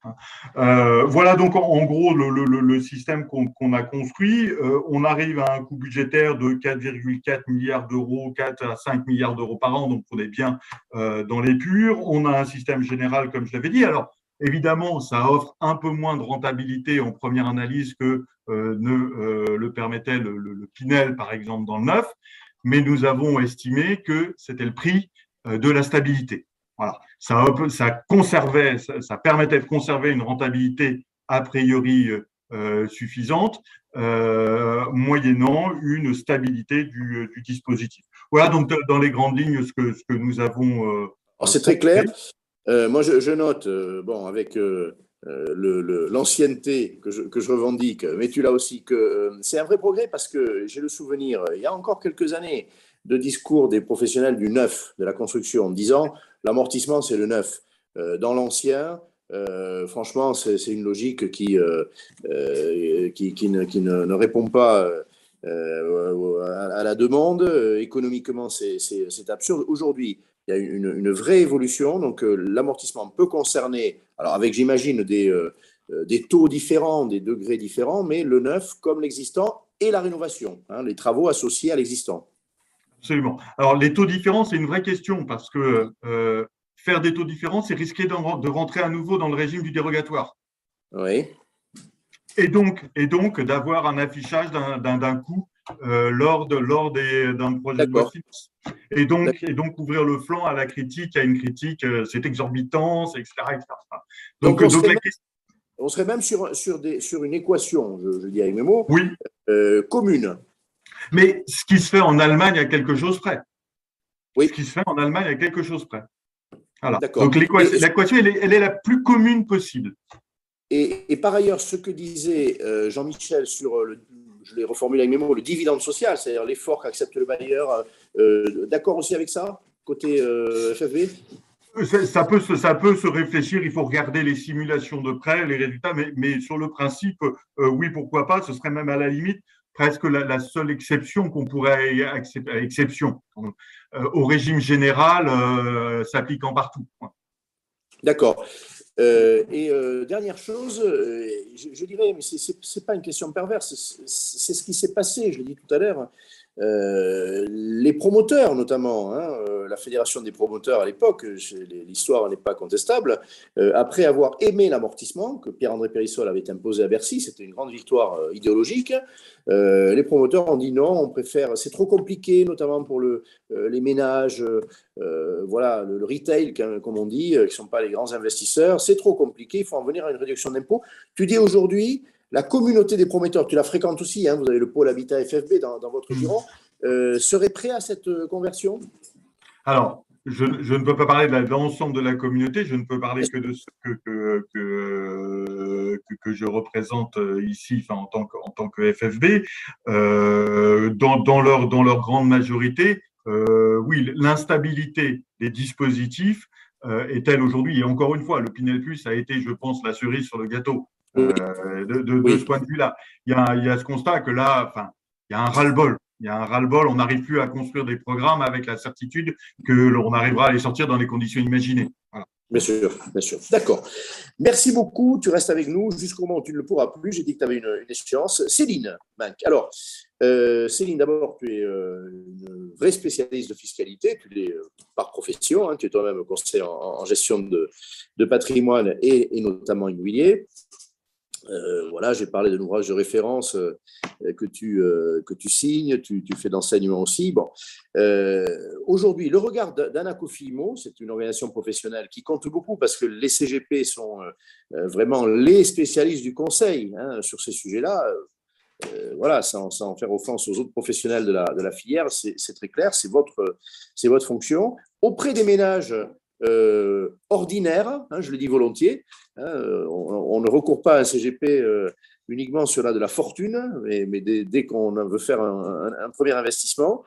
Euh, voilà donc en, gros le, système qu'on a construit. Euh, on arrive à un coût budgétaire de 4,4 milliards d'euros, 4 à 5 milliards d'euros par an, donc on est bien euh, dans les purs. On a un système général, comme je l'avais dit. Alors, évidemment, ça offre un peu moins de rentabilité en première analyse que ne le permettait le, le, Pinel, par exemple, dans le neuf, mais nous avons estimé que c'était le prix de la stabilité. Voilà. Ça, ça conservait, ça, permettait de conserver une rentabilité a priori euh, suffisante, euh, moyennant une stabilité du, dispositif. Voilà donc dans les grandes lignes ce que, ce que nous avons. Euh, c'est très clair. moi, je, note, bon, avec l'ancienneté que, je, que je revendique, mais tu l'as aussi, que c'est un vrai progrès parce que j'ai le souvenir, il y a encore quelques années, de discours des professionnels du neuf, de la construction, en disant l'amortissement, c'est le neuf. Euh, dans l'ancien, euh, franchement, c'est une logique qui, euh, ne, répond pas à, la demande. Économiquement, c'est absurde. Aujourd'hui, il y a une, vraie évolution. Donc, l'amortissement peut concerner, alors avec, j'imagine, des, des taux différents, des degrés différents, mais le neuf comme l'existant et la rénovation, hein, les travaux associés à l'existant. Absolument. Alors, les taux différents, c'est une vraie question parce que euh, faire des taux différents, c'est risquer de rentrer à nouveau dans le régime du dérogatoire. Oui. Et donc, et donc d'avoir un affichage d'un coût euh, lors d'un lors projet de loi et donc, et donc ouvrir le flanc à la critique, à une critique, euh, c'est exorbitant, etc., Donc, on, serait même, on, serait même, sur, sur, des, sur une équation, je, je dis avec mes mots, oui. commune. Mais ce qui se fait en Allemagne a quelque chose près. Oui. Ce qui se fait en Allemagne a quelque chose près. Voilà. Donc l'équation, elle, elle, est la plus commune possible. Et, par ailleurs, ce que disait euh, Jean-Michel sur, euh, le, je l'ai reformulé avec mes mots, le dividende social, c'est-à-dire l'effort qu'accepte le bailleur, euh, d'accord aussi avec ça, côté FFB ça peut, ça peut se réfléchir, il faut regarder les simulations de prêt, les résultats, mais, mais sur le principe, oui, pourquoi pas, ce serait même à la limite presque la, seule exception qu'on pourrait exception euh, au régime général euh, s'appliquant partout. D'accord. Euh, et dernière chose, je, dirais, mais ce n'est pas une question perverse, c'est ce qui s'est passé, je l'ai dit tout à l'heure, euh, les promoteurs, notamment, hein, euh, la fédération des promoteurs à l'époque, l'histoire n'est pas contestable, euh, après avoir aimé l'amortissement que Pierre-André Périssol avait imposé à Bercy, c'était une grande victoire idéologique, les promoteurs ont dit non, on préfère, c'est trop compliqué, notamment pour le, les ménages, voilà, le, retail, comme on dit, qui ne sont pas les grands investisseurs, c'est trop compliqué, il faut en venir à une réduction d'impôts. Tu dis aujourd'hui, la communauté des promoteurs, tu la fréquentes aussi, hein, vous avez le pôle Habitat FFB dans, votre mmh. giron, euh, serait prêt à cette euh, conversion? Alors, je, ne peux pas parler de l'ensemble de la communauté, je ne peux parler que de ce que, que, je représente euh, ici en, tant que, en tant que FFB. dans, leur, dans leur grande majorité, oui, l'instabilité des dispositifs est telle aujourd'hui, et encore une fois, le Pinel Plus a été, je pense, la cerise sur le gâteau. Euh, de, ce point de vue-là. Il, il y, a, ce constat que là, enfin, il y a un ras-le-bol. Il y a un ras-le-bol. On n'arrive plus à construire des programmes avec la certitude que l'on arrivera à les sortir dans les conditions imaginées. Bien sûr, bien sûr. D'accord. Merci beaucoup. Tu restes avec nous jusqu'au moment où tu ne le pourras plus. J'ai dit que tu avais une, échéance. Céline Alors, euh, Céline, d'abord, tu es euh, une vraie spécialiste de fiscalité. Tu l'es par profession. Hein. tu es toi-même conseiller en, gestion de, patrimoine et, et, notamment immobilier. Euh, voilà, j'ai parlé de l'ouvrage de référence euh, que, tu, euh, que tu signes, tu, fais d'enseignement aussi. Bon, aujourd'hui, le regard d'Anna Kofimo, c'est une organisation professionnelle qui compte beaucoup parce que les CGP sont vraiment les spécialistes du conseil hein, sur ces sujets-là. voilà, sans, sans, faire offense aux autres professionnels de la, de la filière, c'est très clair, c'est votre, votre fonction. Auprès des ménages ordinaires, hein, je le dis volontiers, Hein, on, ne recourt pas à un CGP euh, uniquement sur la de la fortune, mais, mais dès, qu'on veut faire un, premier investissement.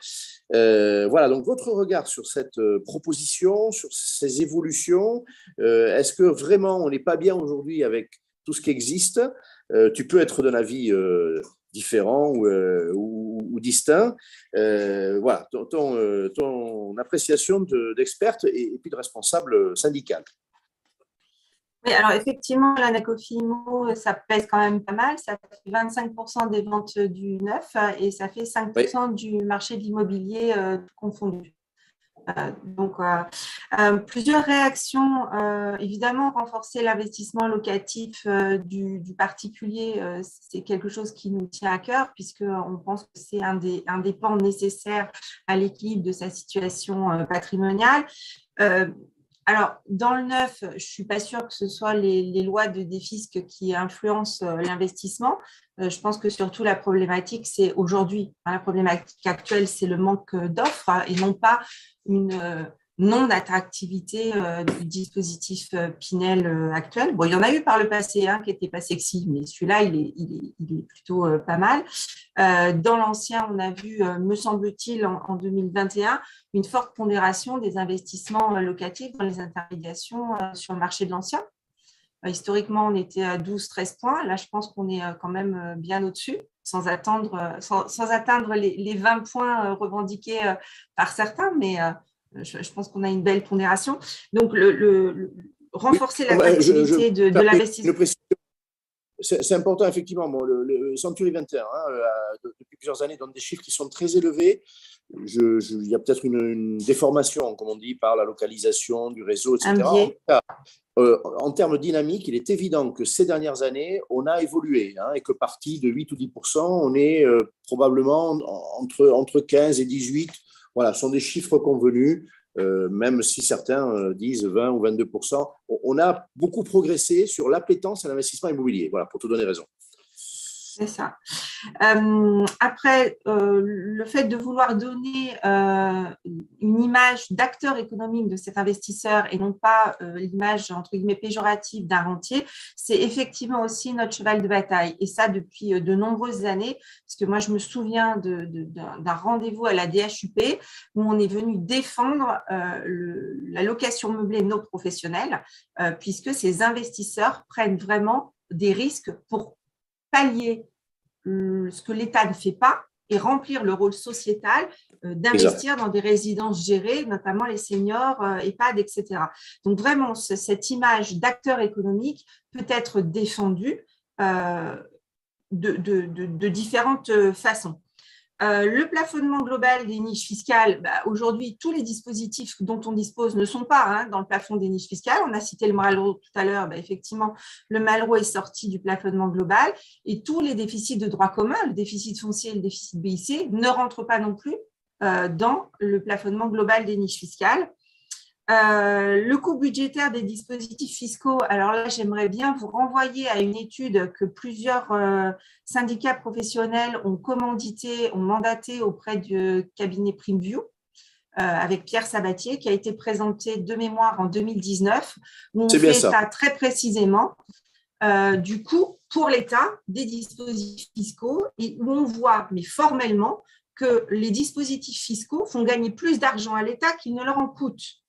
Euh, voilà, donc votre regard sur cette euh, proposition, sur ces évolutions, euh, est-ce que vraiment on n'est pas bien aujourd'hui avec tout ce qui existe? Tu peux être d'un avis différent ou, ou, distinct. voilà, ton, ton, appréciation d'experte et, et, puis de responsable syndical alors effectivement, l'anacofimo, ça pèse quand même pas mal. Ça fait 25% des ventes du neuf et ça fait 5% du marché de l'immobilier euh, confondu. Euh, donc, euh, plusieurs réactions. évidemment, renforcer l'investissement locatif du, particulier, c'est quelque chose qui nous tient à cœur, puisqu'on pense que c'est un des pans nécessaires à l'équilibre de sa situation patrimoniale. Alors, dans le neuf, je ne suis pas sûre que ce soit les, lois de défisque qui influencent euh, l'investissement. Euh, je pense que surtout la problématique, c'est aujourd'hui, hein, la problématique actuelle, c'est le manque d'offres hein, et non pas une, euh, non-attractivité euh, du dispositif euh, Pinel euh, actuel. Bon, il y en a eu par le passé un qui n'était pas sexy, mais celui-là, il est, il, est, plutôt pas mal. dans l'ancien, on a vu, me semble-t-il, en, 2021, une forte pondération des investissements locatifs dans les intermédiations sur le marché de l'ancien. Historiquement, on était à 12-13 points. Là, je pense qu'on est quand même bien au-dessus, sans, attendre, sans, atteindre les, les, 20 points revendiqués par certains, mais je, pense qu'on a une belle pondération. Donc, le, renforcer la l'attractivité de, de l'investissement. C'est important, effectivement. le, le, Century 21, hein, euh, depuis plusieurs années, donne des chiffres qui sont très élevés. il y a peut-être une, déformation, comme on dit, par la localisation du réseau, etc. En, euh, en, termes dynamiques, il est évident que ces dernières années, on a évolué hein, et que parti de 8 ou 10% on est euh, probablement entre, entre 15 et 18 voilà, ce sont des chiffres convenus, euh, même si certains euh, disent 20 ou 22% On a beaucoup progressé sur l'appétence à l'investissement immobilier, voilà, pour te donner raison. C'est ça. Euh, après, euh, le fait de vouloir donner euh, une image d'acteur économique de cet investisseur et non pas l'image entre guillemets péjorative d'un rentier, c'est effectivement aussi notre cheval de bataille. Et ça depuis de nombreuses années, parce que moi je me souviens d'un rendez-vous à la DHUP où on est venu défendre la location meublée non professionnelle, puisque ces investisseurs prennent vraiment des risques pour pallier euh, ce que l'État ne fait pas et remplir le rôle sociétal euh, d'investir dans des résidences gérées, notamment les seniors, euh, EHPAD, etc. Donc vraiment, cette image d'acteur économique peut être défendue de, différentes façons. Euh, le plafonnement global des niches fiscales, bah, aujourd'hui, tous les dispositifs dont on dispose ne sont pas hein, dans le plafond des niches fiscales. On a cité le Malraux tout à l'heure. Bah, effectivement, le Malraux est sorti du plafonnement global et tous les déficits de droit commun, le déficit foncier et le déficit BIC, ne rentrent pas non plus euh, dans le plafonnement global des niches fiscales. Euh, le coût budgétaire des dispositifs fiscaux, alors là, j'aimerais bien vous renvoyer à une étude que plusieurs euh, syndicats professionnels ont commandité, ont mandaté auprès du cabinet PrimeView. Euh, avec Pierre Sabatier, qui a été présenté de mémoire en 2019, où on fait ça. très précisément du coût pour l'État des dispositifs fiscaux et où on voit, mais formellement, que les dispositifs fiscaux font gagner plus d'argent à l'État qu'ils ne leur en coûtent.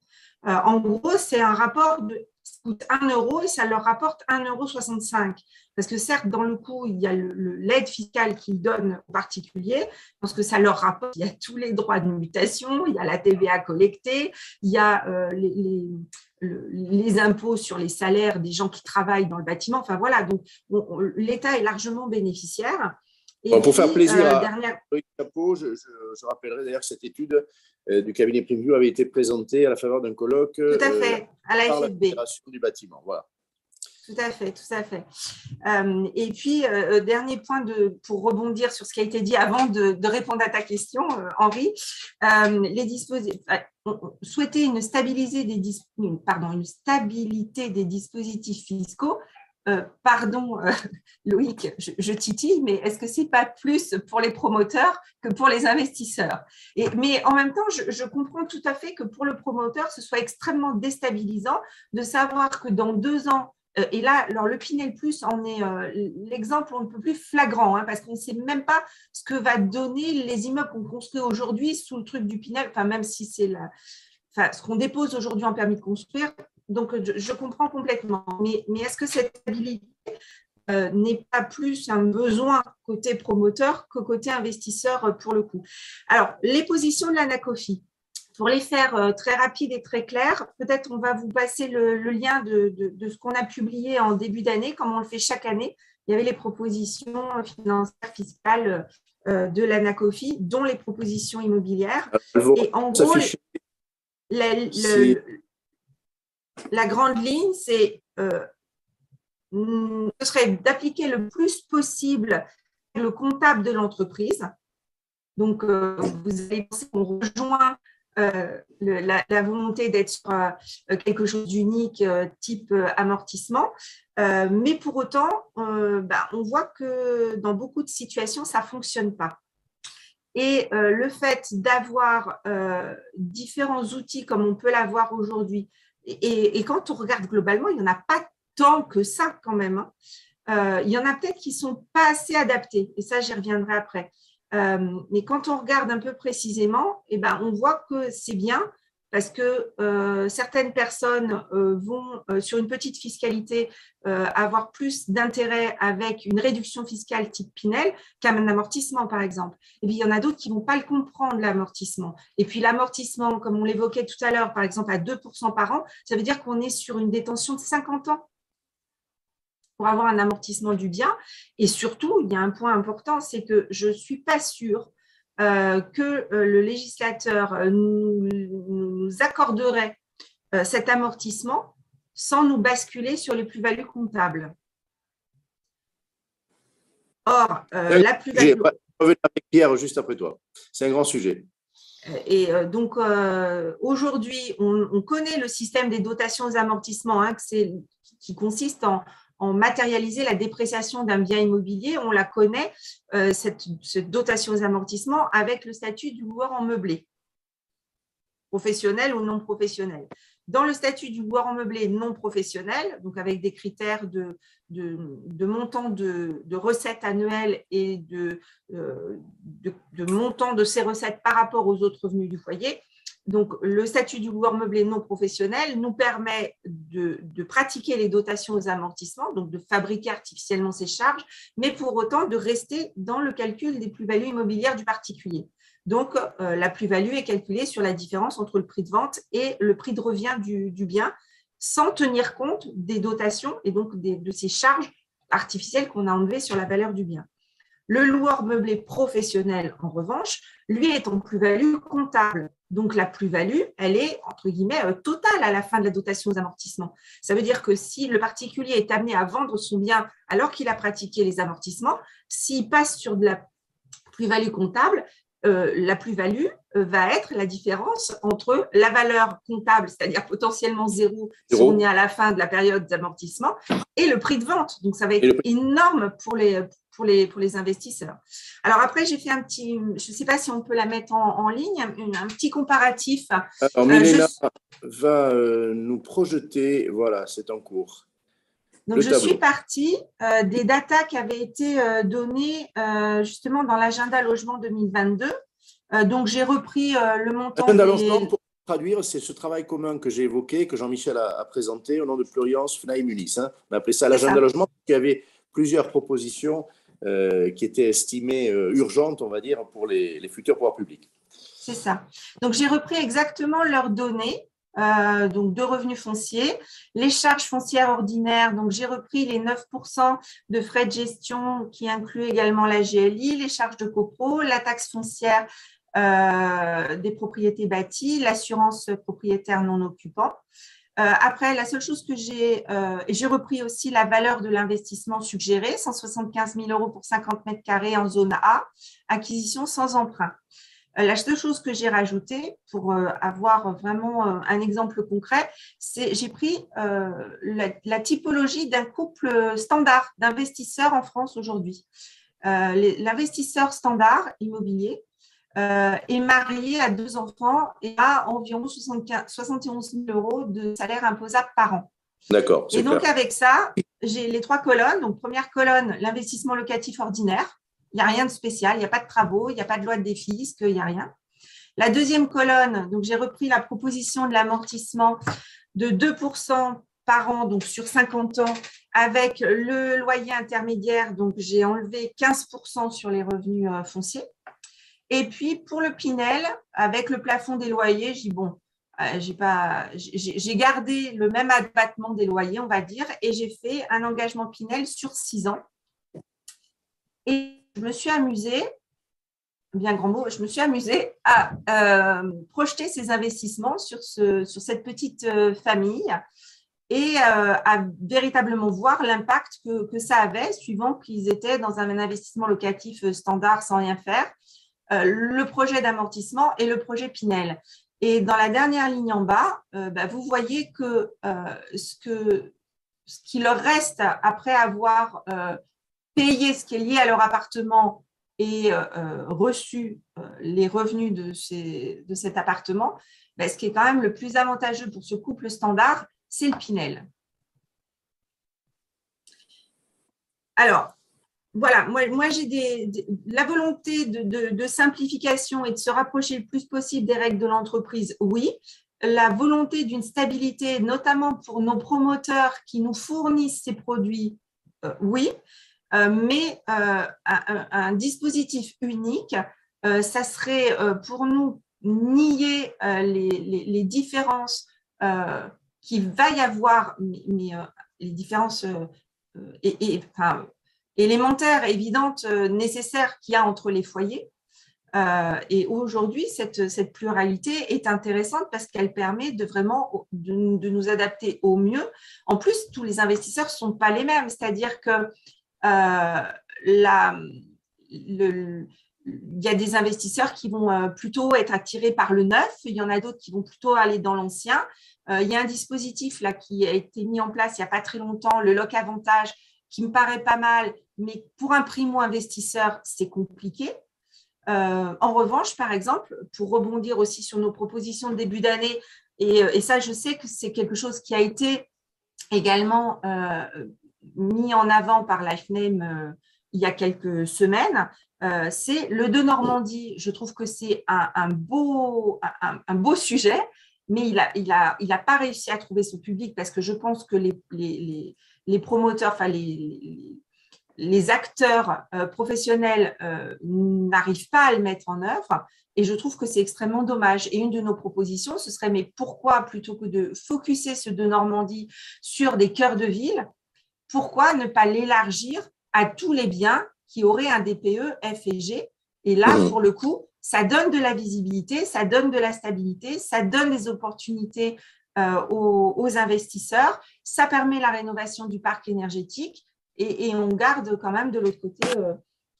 Euh, en gros, c'est un rapport de ça coûte 1 euro et ça leur rapporte 1,65 euro. Parce que certes, dans le coût, il y a l'aide fiscale qu'ils donnent aux particuliers, parce que ça leur rapporte, il y a tous les droits de mutation, il y a la TVA collectée, il y a euh, les, les, impôts sur les salaires des gens qui travaillent dans le bâtiment. Enfin voilà, donc l'État est largement bénéficiaire pour faire plaisir euh, à dernière... Capot, je, je, rappellerai d'ailleurs que cette étude euh, du cabinet Primeview avait été présentée à la faveur d'un colloque tout à fait, euh, à la par FFB. du bâtiment. Voilà. Tout à fait, tout à fait. et puis, dernier point de, pour rebondir sur ce qui a été dit avant de, répondre à ta question, Henri, les dispositifs, souhaiter une, stabiliser des, pardon, une stabilité des dispositifs fiscaux, euh, pardon euh, [LAUGHS] Loïc, je, titille, mais est-ce que c'est pas plus pour les promoteurs que pour les investisseurs? Mais en même temps, je, comprends tout à fait que pour le promoteur, ce soit extrêmement déstabilisant de savoir que dans deux ans, et là, alors le Pinel Plus en est l'exemple un peu plus flagrant, hein, parce qu'on ne sait même pas ce que va donner les immeubles qu'on construit aujourd'hui sous le truc du Pinel, même si c'est la, enfin, ce qu'on dépose aujourd'hui en permis de construire. Donc, je, comprends complètement. Mais, mais est-ce que cette stabilité euh, n'est pas plus un besoin côté promoteur que côté investisseur euh, pour le coup? Alors, les positions de l'ANACOFI, pour les faire euh, très rapides et très claires, peut-être on va vous passer le, lien de, ce qu'on a publié en début d'année, comme on le fait chaque année. Il y avait les propositions financières fiscales de l'ANACOFI, dont les propositions immobilières. Et en gros, la, grande ligne, c'est ce serait d'appliquer le plus possible le comptable de l'entreprise. Donc, euh, vous allez penser qu'on rejoint euh, la, volonté d'être sur euh, quelque chose d'unique, type amortissement. mais pour autant, bah, on voit que dans beaucoup de situations, ça ne fonctionne pas. Et le fait d'avoir différents outils comme on peut l'avoir aujourd'hui, et, quand on regarde globalement, il n'y en a pas tant que ça quand même. Hein. Euh, il y en a peut-être qui ne sont pas assez adaptés, et ça, j'y reviendrai après. Euh, mais quand on regarde un peu précisément, eh ben, on voit que c'est bien parce que euh, certaines personnes vont, sur une petite fiscalité, avoir plus d'intérêt avec une réduction fiscale type Pinel qu'un amortissement, par exemple. Et puis, il y en a d'autres qui ne vont pas le comprendre, l'amortissement. Et puis, l'amortissement, comme on l'évoquait tout à l'heure, par exemple, à 2% par an, ça veut dire qu'on est sur une détention de 50 ans pour avoir un amortissement du bien. Et surtout, il y a un point important, c'est que je ne suis pas sûre euh, que euh, le législateur euh, nous, accorderait cet amortissement sans nous basculer sur les plus-values comptables. Or, la plus-value. Pierre juste après toi. C'est un grand sujet. Et donc, aujourd'hui, on, connaît le système des dotations aux amortissements, hein, qui consiste en, en matérialiser la dépréciation d'un bien immobilier. On la connaît, euh, cette, dotation aux amortissements, avec le statut du loueur en meublé, professionnel ou non professionnel. Dans le statut du loueur en meublé non professionnel, donc avec des critères de, montant de, recettes annuelles et euh, de, montant de ces recettes par rapport aux autres revenus du foyer, donc, le statut du loueur meublé non professionnel nous permet de, pratiquer les dotations aux amortissements, donc de fabriquer artificiellement ces charges, mais pour autant de rester dans le calcul des plus-values immobilières du particulier. Donc, euh, la plus-value est calculée sur la différence entre le prix de vente et le prix de revient du, bien, sans tenir compte des dotations et donc de ces charges artificielles qu'on a enlevées sur la valeur du bien. Le loueur meublé professionnel, en revanche, lui est en plus-value comptable. Donc, la plus-value, elle est, entre guillemets, euh, totale à la fin de la dotation aux amortissements. Ça veut dire que si le particulier est amené à vendre son bien alors qu'il a pratiqué les amortissements, s'il passe sur de la plus-value comptable, euh, la plus-value euh, va être la différence entre la valeur comptable, c'est-à-dire potentiellement zéro, si on est à la fin de la période d'amortissement, et le prix de vente. Donc, ça va être énorme pour les, pour les, pour les investisseurs. Alors après, j'ai fait un petit, je ne sais pas si on peut la mettre en, ligne, un, petit comparatif. Alors, Milena euh, va nous projeter, voilà, c'est en cours. Donc, je suis partie euh, des datas qui avaient été euh, données euh, justement dans l'agenda logement 2022. donc, j'ai repris le montant. L'agenda logement, pour traduire, c'est ce travail commun que j'ai évoqué, que Jean-Michel a, présenté au nom de Pluriance, FNAI Munis. Hein. On appelait ça l'agenda logement, qui avait plusieurs propositions qui étaient estimées urgentes, on va dire, pour les, les futurs pouvoirs publics. C'est ça. Donc, j'ai repris exactement leurs données. Euh, donc de revenus fonciers. Les charges foncières ordinaires, donc j'ai repris les 9% de frais de gestion qui incluent également la GLI, les charges de copro, la taxe foncière euh, des propriétés bâties, l'assurance propriétaire non occupant. Euh, après, la seule chose que j'ai, et j'ai repris aussi la valeur de l'investissement suggéré, 175 000 euros pour 50 mètres carrés en zone A, acquisition sans emprunt. Euh, la seule chose que j'ai rajoutée pour euh, avoir vraiment euh, un exemple concret, c'est j'ai pris la, typologie d'un couple standard d'investisseurs en France aujourd'hui. L'investisseur standard immobilier est marié à deux enfants et a environ 71 000 euros de salaire imposable par an. D'accord. Et donc, avec ça, j'ai les trois colonnes. Donc, première colonne, l'investissement locatif ordinaire. Il n'y a rien de spécial, il n'y a pas de travaux, il n'y a pas de loi de défisque, il n'y a rien. La deuxième colonne, donc j'ai repris la proposition de l'amortissement de 2% par an, donc sur 50 ans, avec le loyer intermédiaire, donc j'ai enlevé 15% sur les revenus euh, fonciers. Et puis pour le Pinel, avec le plafond des loyers, j'ai bon, euh, gardé le même abattement des loyers, on va dire, et j'ai fait un engagement Pinel sur 6 ans. Et je me suis amusée, bien grand mot, je me suis amusée à euh, projeter ces investissements sur, ce, sur cette petite famille et euh, à véritablement voir l'impact que, ça avait, suivant qu'ils étaient dans un investissement locatif standard sans rien faire, euh, le projet d'amortissement et le projet Pinel. Et dans la dernière ligne en bas, euh, bah, vous voyez que, ce que ce qui leur reste après avoir payé ce qui est lié à leur appartement et reçu les revenus de cet appartement, bah, ce qui est quand même le plus avantageux pour ce couple standard, c'est le Pinel. Alors, voilà, moi, j'ai la volonté de, simplification et de se rapprocher le plus possible des règles de l'entreprise, oui. La volonté d'une stabilité, notamment pour nos promoteurs qui nous fournissent ces produits, euh, oui. Euh, mais euh, un, dispositif unique, ça serait pour nous nier les, différences qu'il va y avoir mais, les différences euh, et, élémentaires, évidentes, nécessaires qu'il y a entre les foyers. et aujourd'hui, cette, pluralité est intéressante parce qu'elle permet de vraiment de, nous adapter au mieux. En plus, tous les investisseurs ne sont pas les mêmes, c'est-à-dire que il y a des investisseurs qui vont plutôt être attirés par le neuf, il y en a d'autres qui vont plutôt aller dans l'ancien. Euh, il y a un dispositif là qui a été mis en place il n'y a pas très longtemps, le lock avantage, qui me paraît pas mal, mais pour un primo-investisseur, c'est compliqué. Euh, en revanche, par exemple, pour rebondir aussi sur nos propositions de début d'année, et, euh, ça, je sais que c'est quelque chose qui a été également mis en avant par LifeName il y a quelques semaines, c'est le de Normandie. Je trouve que c'est un, beau, un, beau sujet mais il n'a il a, il a pas réussi à trouver son public parce que je pense que les, les, les, promoteurs, enfin les, les acteurs euh, professionnels euh, n'arrivent pas à le mettre en œuvre. Et je trouve que c'est extrêmement dommage. Et une de nos propositions, ce serait, mais pourquoi, plutôt que de focuser ce de Normandie sur des cœurs de ville, pourquoi ne pas l'élargir à tous les biens qui auraient un DPE F et G? Et là, mmh. pour le coup, ça donne de la visibilité, ça donne de la stabilité, ça donne des opportunités euh, aux, investisseurs, ça permet la rénovation du parc énergétique et, on garde quand même de l'autre côté euh,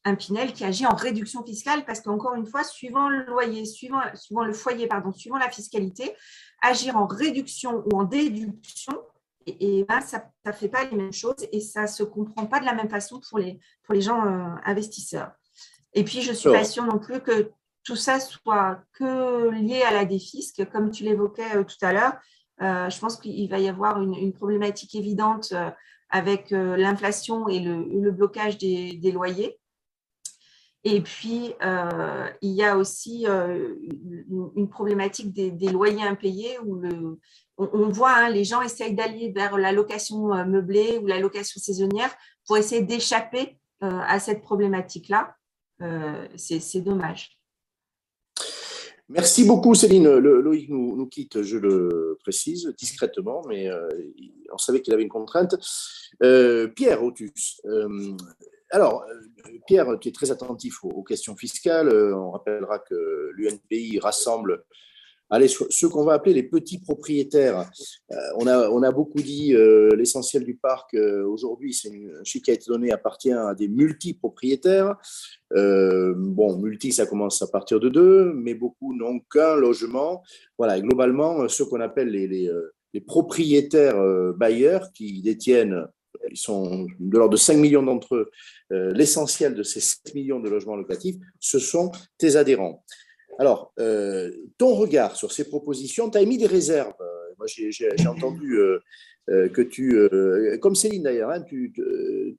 un Pinel qui agit en réduction fiscale parce qu'encore une fois, suivant le loyer, suivant, suivant le foyer, pardon, suivant la fiscalité, agir en réduction ou en déduction, et, ben, ça ne fait pas les mêmes choses et ça ne se comprend pas de la même façon pour les, pour les gens euh, investisseurs. Et puis, je ne suis pas sûre non plus que tout ça soit que lié à la défisque, comme tu l'évoquais euh, tout à l'heure. Euh, je pense qu'il va y avoir une, problématique évidente euh, avec l'inflation et le, blocage des, loyers. Et puis, il y a aussi une, problématique des, loyers impayés où on, voit hein, les gens essayent d'aller vers la location meublée ou la location saisonnière pour essayer d'échapper à cette problématique-là. C'est dommage. Merci beaucoup, Céline. Loïc nous, quitte, je le précise discrètement, mais euh, on savait qu'il avait une contrainte. Euh, Pierre Otus. Euh, alors, Pierre, tu es très attentif aux, questions fiscales. On rappellera que l'UNPI rassemble allez, ceux qu'on va appeler les petits propriétaires. Euh, on, a, on a beaucoup dit euh, l'essentiel du parc euh, aujourd'hui, c'est un chiffre qui a été donné, appartient à des multipropriétaires. bon, multi, ça commence à partir de deux, mais beaucoup n'ont qu'un logement. Voilà, et globalement, ceux qu'on appelle les, les propriétaires bailleurs qui détiennent ils sont de l'ordre de 5 millions d'entre eux. L'essentiel de ces 7 millions de logements locatifs, ce sont tes adhérents. Alors, euh, ton regard sur ces propositions, tu as émis des réserves, euh, Moi, j'ai entendu que tu, comme Céline d'ailleurs, hein,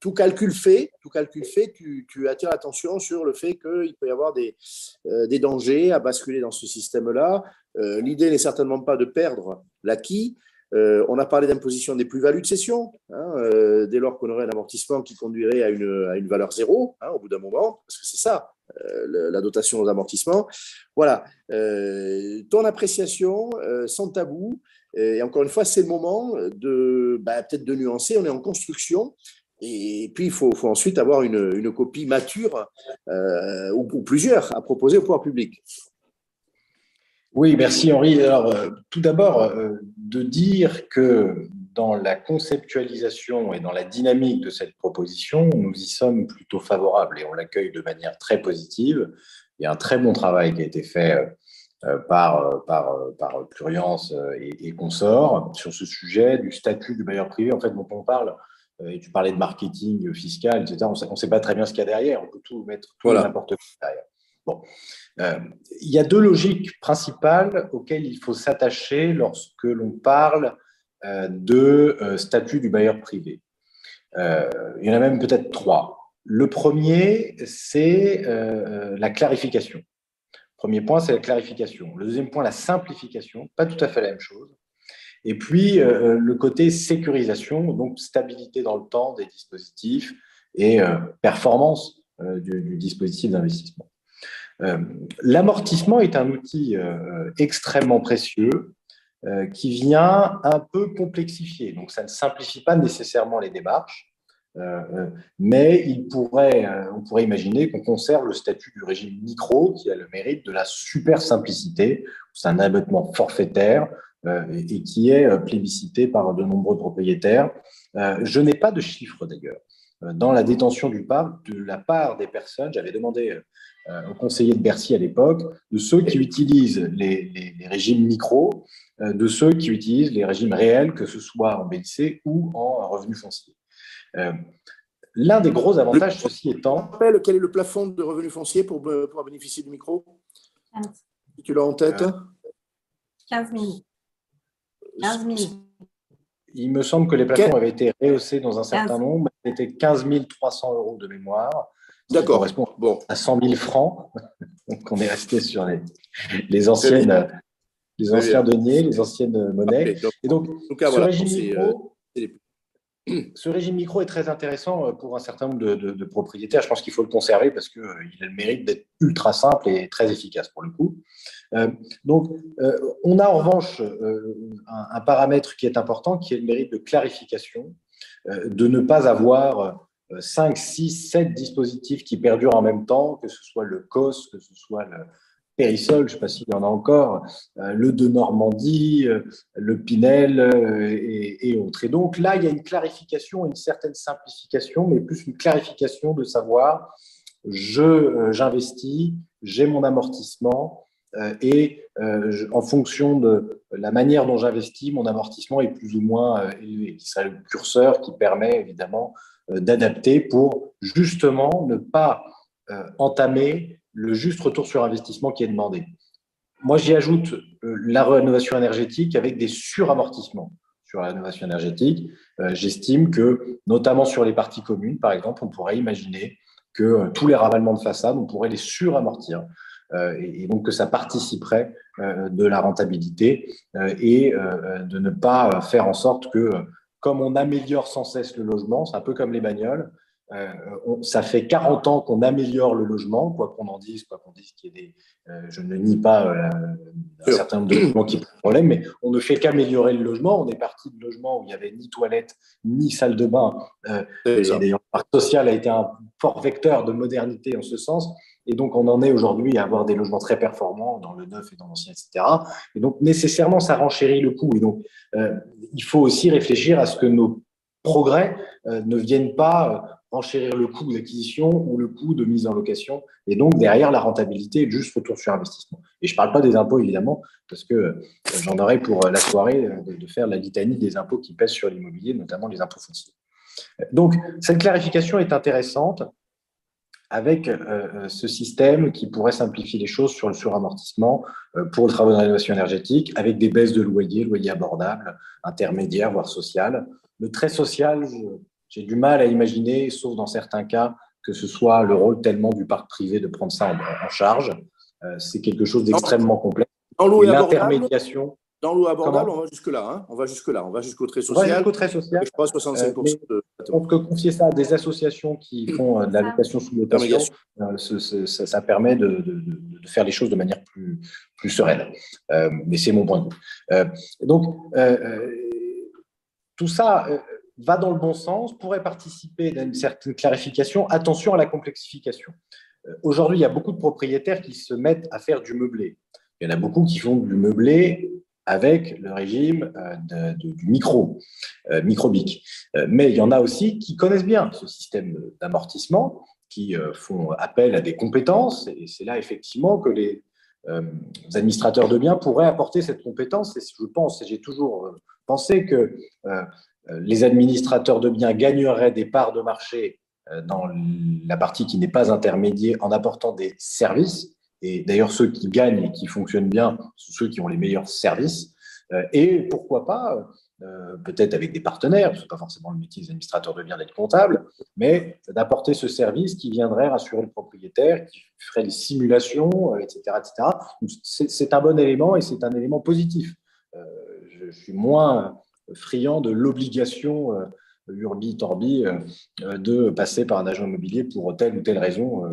tout calcul fait, tout calcul fait, tu, tu attires l'attention sur le fait qu'il peut y avoir des dangers à basculer dans ce système-là. L'idée n'est certainement pas de perdre l'acquis, euh, on a parlé d'imposition des plus-values de cession, hein, euh, dès lors qu'on aurait un amortissement qui conduirait à une, valeur zéro hein, au bout d'un moment, parce que c'est ça, euh, la dotation aux amortissements. Voilà, ton appréciation, sans tabou, et encore une fois, c'est le moment de bah, de nuancer, on est en construction, et puis il faut, ensuite avoir une, copie mature, ou plusieurs, à proposer au pouvoir public. Oui, merci Henri. Alors, euh, tout d'abord, euh, de dire que dans la conceptualisation et dans la dynamique de cette proposition, nous y sommes plutôt favorables et on l'accueille de manière très positive. Il y a un très bon travail qui a été fait euh, par, par, par Pluriance et, et, consorts sur ce sujet du statut du bailleur privé, en fait, dont on parle. Et tu parlais de marketing fiscal, etc. On ne sait pas très bien ce qu'il y a derrière. On peut tout mettre, tout n'importe quoi derrière. Bon. Euh, il y a deux logiques principales auxquelles il faut s'attacher lorsque l'on parle euh, de euh, statut du bailleur privé. il y en a même peut-être trois. Le premier, c'est la clarification. Premier point, c'est la clarification. Le deuxième point, la simplification, pas tout à fait la même chose. Et puis, le côté sécurisation, donc stabilité dans le temps des dispositifs et performance du dispositif d'investissement. Euh, l'amortissement est un outil euh, extrêmement précieux euh, qui vient un peu complexifier. Donc, ça ne simplifie pas nécessairement les démarches, mais on pourrait imaginer qu'on conserve le statut du régime micro qui a le mérite de la super simplicité. C'est un abattement forfaitaire et qui est plébiscité par de nombreux propriétaires. Je n'ai pas de chiffres d'ailleurs. Dans la détention du parc, de la part des personnes, j'avais demandé aux conseillers de Bercy à l'époque, de ceux qui utilisent les, régimes micro, euh, de ceux qui utilisent les régimes réels, que ce soit en BIC ou en revenu foncier. Euh, l'un des gros avantages, ceci étant. Quel est le plafond de revenu foncier pour, pour bénéficier du micro? Tu l'as en tête? 15 000. 15 000. Il me semble que les plafonds avaient été rehaussés dans un certain nombre. C'était 15 300 euros de mémoire. D'accord. correspond bon. à 100 000 francs. [LAUGHS] Donc, on est resté sur les, les anciennes, les anciens deniers, les anciennes monnaies. Et donc, ce, régime micro, euh, [CLEARS THROAT] ce, régime micro, est très intéressant euh, pour un certain nombre de, propriétaires. Je pense qu'il faut le conserver parce qu'il euh, a le mérite d'être ultra simple et très efficace pour le coup. donc, on a en revanche un, un, paramètre qui est important, qui est le mérite de clarification, de ne pas avoir 5, 6, 7 dispositifs qui perdurent en même temps, que ce soit le COS, que ce soit le Périsol, je ne sais pas s'il y en a encore, euh, le de Normandie, euh, le Pinel euh, et, autres. Et donc là, il y a une clarification, une certaine simplification, mais plus une clarification de savoir, je j'investis, j'ai mon amortissement, et en fonction de la manière dont j'investis, mon amortissement est plus ou moins élevé. C'est le curseur qui permet évidemment d'adapter pour justement ne pas euh, entamer le juste retour sur investissement qui est demandé. Moi, j'y ajoute euh, la rénovation énergétique avec des suramortissements sur la rénovation énergétique. J'estime que, notamment sur les parties communes, par exemple, on pourrait imaginer que tous les ravalements de façade, on pourrait les suramortir. et, donc que ça participerait de la rentabilité et de ne pas faire en sorte que comme on améliore sans cesse le logement, c'est un peu comme les bagnoles. Euh, ça fait 40 ans qu'on améliore le logement, quoi qu'on en dise, quoi qu'on dise qu'il y ait des. Euh, je ne nie pas euh, un certain nombre de logements qui posent problème, mais on ne fait qu'améliorer le logement. On est parti de logements où il n'y avait ni toilette, ni salle de bain. et d'ailleurs, le parc social a été un fort vecteur de modernité en ce sens. Et donc, on en est aujourd'hui à avoir des logements très performants dans le neuf et dans l'ancien, etc. Et donc, nécessairement, ça renchérit le coût. Et donc, euh, il faut aussi réfléchir à ce que nos progrès euh, ne viennent pas euh, renchérir le coût d'acquisition ou le coût de mise en location. Et donc, derrière, la rentabilité est juste retour sur investissement. Et je ne parle pas des impôts, évidemment, parce que j'en aurais pour la soirée de faire la litanie des impôts qui pèsent sur l'immobilier, notamment les impôts fonciers. Donc, cette clarification est intéressante. Avec ce système qui pourrait simplifier les choses sur le suramortissement pour le travaux de rénovation énergétique, avec des baisses de loyer, loyer abordable, intermédiaire, voire social. Le très social, j'ai du mal à imaginer, sauf dans certains cas, que ce soit le rôle tellement du parc privé de prendre ça en, charge. C'est quelque chose d'extrêmement complexe. L'intermédiation. Dans l'eau abordable, on va jusque-là. Hein on va jusque-là. On va jusqu'au trait social. On va jusqu'au trait social. Je crois 65% euh, de... que confier ça à des associations qui font euh, de la location sous location, euh, ça, permet de, faire les choses de manière plus, plus sereine. mais c'est mon point de vue. donc, tout ça va dans le bon sens, pourrait participer à une certaine clarification. Attention à la complexification. Aujourd'hui, il y a beaucoup de propriétaires qui se mettent à faire du meublé. Il y en a beaucoup qui font du meublé avec le régime euh, du micro, euh, microbique. Euh, mais il y en a aussi qui connaissent bien ce système d'amortissement, qui font appel à des compétences, et c'est là effectivement que les administrateurs de biens pourraient apporter cette compétence. Et je pense, et j'ai toujours pensé que les administrateurs de biens gagneraient des parts de marché dans la partie qui n'est pas intermédiaire en apportant des services et d'ailleurs, ceux qui gagnent et qui fonctionnent bien sont ceux qui ont les meilleurs services. Euh, et pourquoi pas, euh, peut-être avec des partenaires, ce n'est pas forcément le métier des administrateurs de biens d'être comptable, mais d'apporter ce service qui viendrait rassurer le propriétaire, qui ferait les simulations, etc. Euh, etc. C'est un bon élément et c'est un élément positif. je, suis moins friand de l'obligation urbi torbi de passer par un agent immobilier pour telle ou telle raison.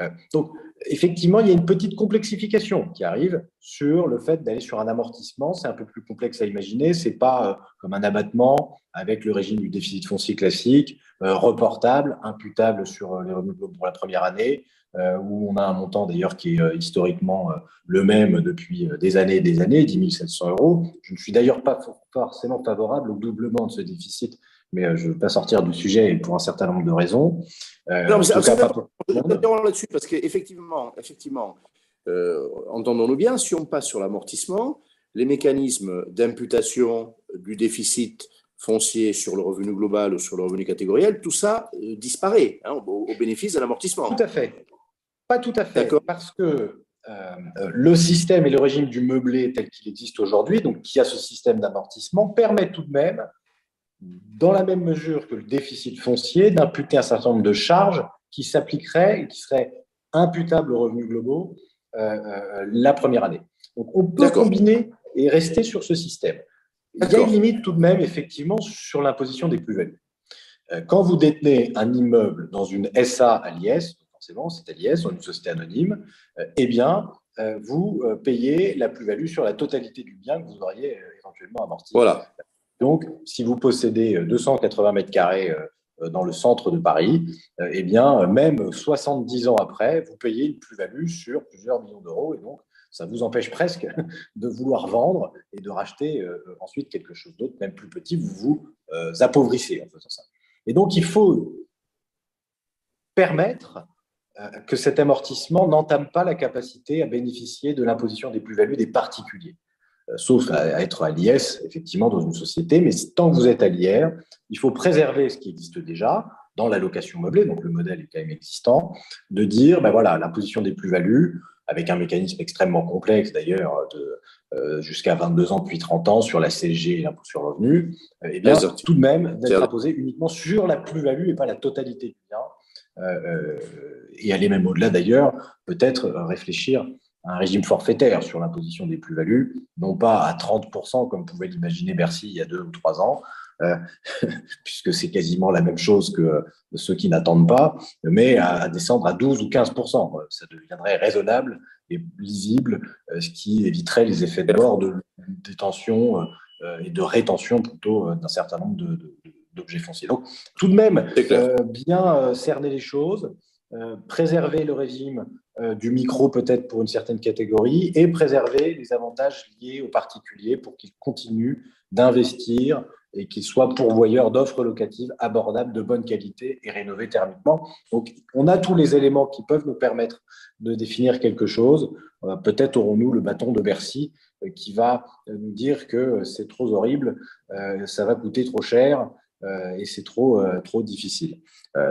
Euh, donc, effectivement, il y a une petite complexification qui arrive sur le fait d'aller sur un amortissement. C'est un peu plus complexe à imaginer. C'est pas euh, comme un abattement avec le régime du déficit foncier classique, euh, reportable, imputable sur les revenus pour la première année, où on a un montant d'ailleurs qui est historiquement le même depuis des années et des années, 10 700 euros. Je ne suis d'ailleurs pas forcément favorable au doublement de ce déficit mais euh, je ne veux pas sortir du sujet pour un certain nombre de raisons. Euh, non, mais c'est là-dessus, parce qu'effectivement, effectivement, euh, entendons-nous bien, si on passe sur l'amortissement, les mécanismes d'imputation du déficit foncier sur le revenu global ou sur le revenu catégoriel, tout ça disparaît hein, au, bénéfice de l'amortissement. Tout à fait. Pas tout à fait. Parce que le système et le régime du meublé tel qu'il existe aujourd'hui, donc qui a ce système d'amortissement, permet tout de même dans la même mesure que le déficit foncier, d'imputer un certain nombre de charges qui s'appliqueraient et qui seraient imputables aux revenus globaux euh, euh, la première année. Donc on peut combiner et rester sur ce système. Il y a une limite tout de même, effectivement, sur l'imposition des plus-values. Euh, quand vous détenez un immeuble dans une SA à l'IS, forcément c'est à l'IS, une société anonyme, eh bien, vous payez la plus-value sur la totalité du bien que vous auriez éventuellement amorti. Voilà. Donc, si vous possédez 280 mètres carrés euh, dans le centre de Paris, euh, eh bien, même 70 ans après, vous payez une plus-value sur plusieurs millions d'euros et donc ça vous empêche presque [LAUGHS] de vouloir vendre et de racheter euh, ensuite quelque chose d'autre, même plus petit, vous vous appauvrissez en faisant ça. Et donc, il faut permettre que cet amortissement n'entame pas la capacité à bénéficier de l'imposition des plus-values des particuliers. Euh, sauf à être à l'IS, effectivement, dans une société. Mais tant que vous êtes à l'IR, il faut préserver ce qui existe déjà dans la location meublée, donc le modèle est quand même existant, de dire, ben voilà, l'imposition des plus-values, avec un mécanisme extrêmement complexe d'ailleurs, de euh, jusqu'à 22 ans puis 30 ans sur la CSG et l'impôt sur le revenu, euh, eh bien, tout de même d'être imposé uniquement sur la plus-value et pas la totalité du bien. et aller même au-delà d'ailleurs, peut-être réfléchir un régime forfaitaire sur l'imposition des plus-values, non pas à 30% comme pouvait l'imaginer Bercy il y a deux ou trois ans, euh, [LAUGHS] puisque c'est quasiment la même chose que ceux qui n'attendent pas, mais à, descendre à 12 ou 15%. Ça deviendrait raisonnable et lisible, euh, ce qui éviterait les effets de bord de détention euh, et de rétention plutôt d'un certain nombre d'objets fonciers. Donc, tout de même, bien cerner les choses, préserver le régime euh, du micro peut-être pour une certaine catégorie et préserver les avantages liés aux particuliers pour qu'ils continuent d'investir et qu'ils soient pourvoyeurs d'offres locatives abordables, de bonne qualité et rénovées thermiquement. Donc, on a tous les éléments qui peuvent nous permettre de définir quelque chose. Euh, peut-être aurons-nous le bâton de Bercy euh, qui va nous dire que c'est trop horrible, ça va coûter trop cher, et c'est trop, trop difficile.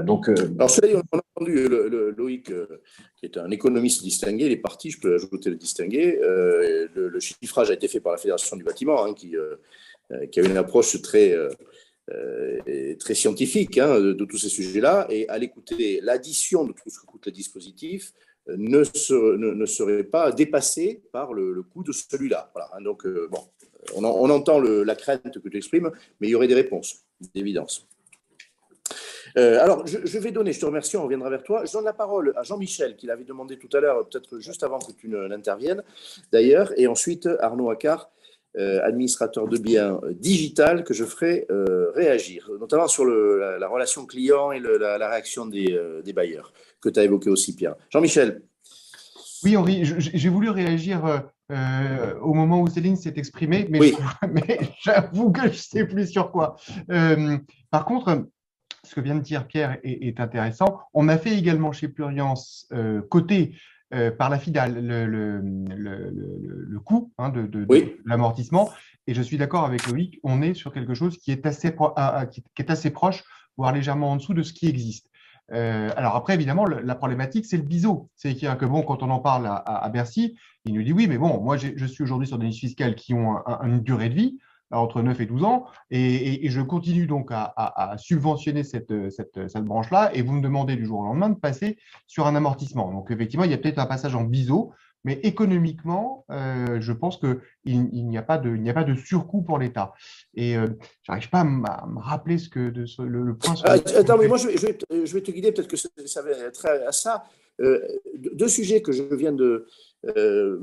donc, Alors, cela on a entendu Loïc, qui est un économiste distingué, il est parti, je peux ajouter le distingué. Le, chiffrage a été fait par la Fédération du bâtiment, hein, qui, a une approche très euh, très scientifique hein, de, tous ces sujets-là, et à l'écouter, l'addition de tout ce que coûte le dispositif euh, ne, serait pas dépassée par le, coût de celui-là. Voilà, donc, euh, bon, on, entend la crainte que tu exprimes, mais il y aurait des réponses, d'évidence. alors, je, vais donner, je te remercie, on reviendra vers toi. Je donne la parole à Jean-Michel, qui l'avait demandé tout à l'heure, peut-être juste avant que tu n'interviennes, d'ailleurs, et ensuite Arnaud Accard, euh, administrateur de biens euh, digital que je ferai euh, réagir, notamment sur la, relation client et la, réaction des, bailleurs, que tu as évoqué aussi, Pierre. Jean-Michel. Oui, Henri, j'ai voulu réagir au moment où Céline s'est exprimée, mais, [LAUGHS] j'avoue que je ne sais plus sur quoi. par contre, ce que vient de dire Pierre est, est, intéressant. On a fait également chez Pluriance, côté euh, par la FIDAL le, le, le, coût hein, de, l'amortissement. Et je suis d'accord avec Loïc, on est sur quelque chose qui est assez, qui est assez proche, voire légèrement en dessous de ce qui existe. Euh, alors après, évidemment, la problématique, c'est le biseau. C'est que bon, quand on en parle à, Bercy, il nous dit oui, mais bon, moi, je suis aujourd'hui sur des niches fiscales qui ont une durée de vie entre 9 et 12 ans, et, je continue donc à, subventionner cette, cette, cette branche-là, et vous me demandez du jour au lendemain de passer sur un amortissement. Donc effectivement, il y a peut-être un passage en biseau, mais économiquement, euh, je pense qu'il il, n'y a, pas de, a pas de surcoût pour l'État. Et euh, je n'arrive pas à me rappeler ce que de, le, point. Ah, attends, mais moi, je vais, je vais, te, je vais te guider, peut-être que ça, va être à ça. Euh, deux sujets que je viens de, euh,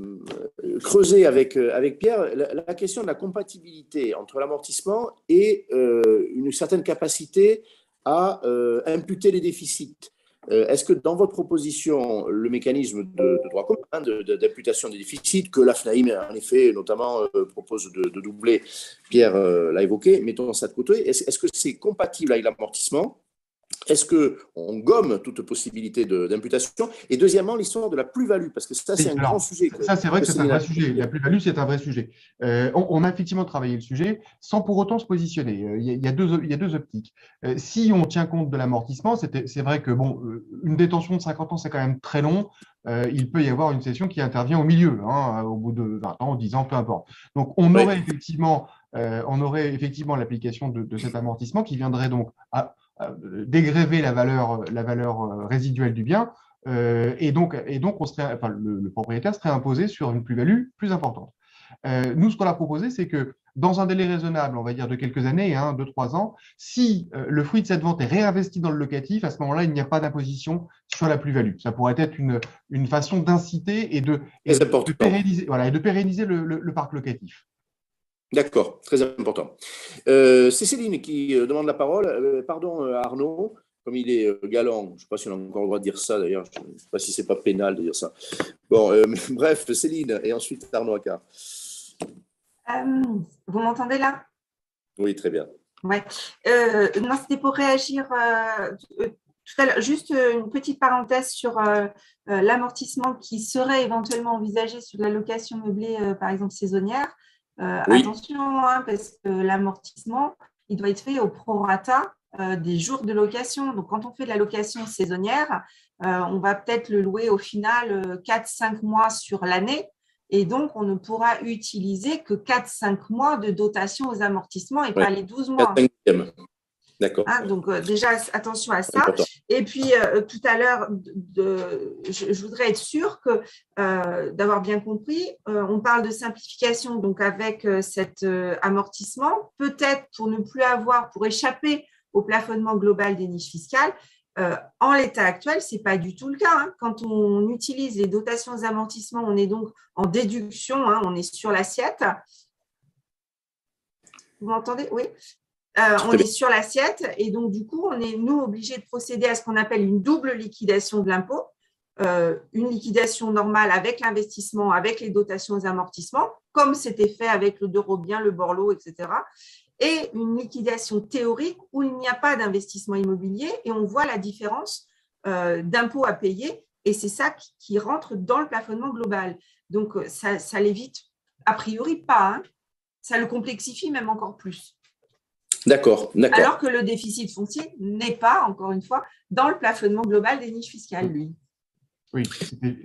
creuser avec, avec Pierre la, question de la compatibilité entre l'amortissement et une certaine capacité à imputer les déficits. Est-ce que dans votre proposition, le mécanisme de, droit commun hein, d'imputation des déficits, que la FNAIM, en effet, notamment, propose de, doubler, Pierre l'a évoqué, mettons ça de côté, est-ce que c'est compatible avec l'amortissement? Est-ce qu'on gomme toute possibilité d'imputation? Et deuxièmement, l'histoire de la plus-value, parce que ça, c'est un grand sujet. ça, c'est vrai que, c'est un vrai sujet. La plus-value, c'est un vrai sujet. Euh, on, a effectivement travaillé le sujet sans pour autant se positionner. Euh, il y a, deux, il y a deux, optiques. Euh, si on tient compte de l'amortissement, c'est vrai que bon, une détention de 50 ans, c'est quand même très long. il peut y avoir une session qui intervient au milieu, hein, au bout de 20 ans, 10 ans, peu importe. Donc, on aurait effectivement, on aurait effectivement l'application de, de, cet amortissement qui viendrait donc à, dégréver la valeur, la valeur euh, résiduelle du bien, euh, et donc, et donc on serait, enfin, le, propriétaire serait imposé sur une plus-value plus importante. nous, ce qu'on a proposé, c'est que dans un délai raisonnable, on va dire de quelques années, hein, deux, trois ans, si le fruit de cette vente est réinvesti dans le locatif, à ce moment-là, il n'y a pas d'imposition sur la plus-value. Ça pourrait être une, une façon d'inciter et de, de, pérenniser, voilà, et de pérenniser le parc locatif. D'accord, très important. Euh, c'est Céline qui euh, demande la parole. Euh, pardon Arnaud, comme il est galant, je ne sais pas si on a encore le droit de dire ça d'ailleurs, je ne sais pas si c'est pas pénal de dire ça. Bon, [LAUGHS] bref, Céline et ensuite Arnaud Accard. vous m'entendez là? Oui, très bien. Ouais. non, c'était pour réagir tout à l'heure. Juste une petite parenthèse sur l'amortissement qui serait éventuellement envisagé sur la location meublée, par exemple saisonnière. Euh, attention, hein, parce que l'amortissement, il doit être fait au prorata euh, des jours de location. Donc, quand on fait de la location saisonnière, euh, on va peut-être le louer au final 4-5 mois sur l'année. Et donc, on ne pourra utiliser que 4-5 mois de dotation aux amortissements et pas les 12 mois. D'accord. Hein, donc, euh, déjà, attention à ça. Et puis, euh, tout à l'heure, je, voudrais être sûre que, euh, d'avoir bien compris, on parle de simplification donc avec cet amortissement, peut-être pour ne plus avoir, pour échapper au plafonnement global des niches fiscales. en l'état actuel, ce n'est pas du tout le cas. Hein. Quand on utilise les dotations aux amortissements, on est donc en déduction, hein, on est sur l'assiette. Vous m'entendez? Oui. Euh, on est sur l'assiette et donc du coup, on est nous obligés de procéder à ce qu'on appelle une double liquidation de l'impôt, euh, une liquidation normale avec l'investissement, avec les dotations aux amortissements, comme c'était fait avec le Dorobien, le Borloo, etc. Et une liquidation théorique où il n'y a pas d'investissement immobilier et on voit la différence euh, d'impôt à payer et c'est ça qui, rentre dans le plafonnement global. Donc ça, l'évite a priori pas, hein. ça le complexifie même encore plus. D'accord, d'accord. Alors que le déficit foncier n'est pas, encore une fois, dans le plafonnement global des niches fiscales, lui. Oui,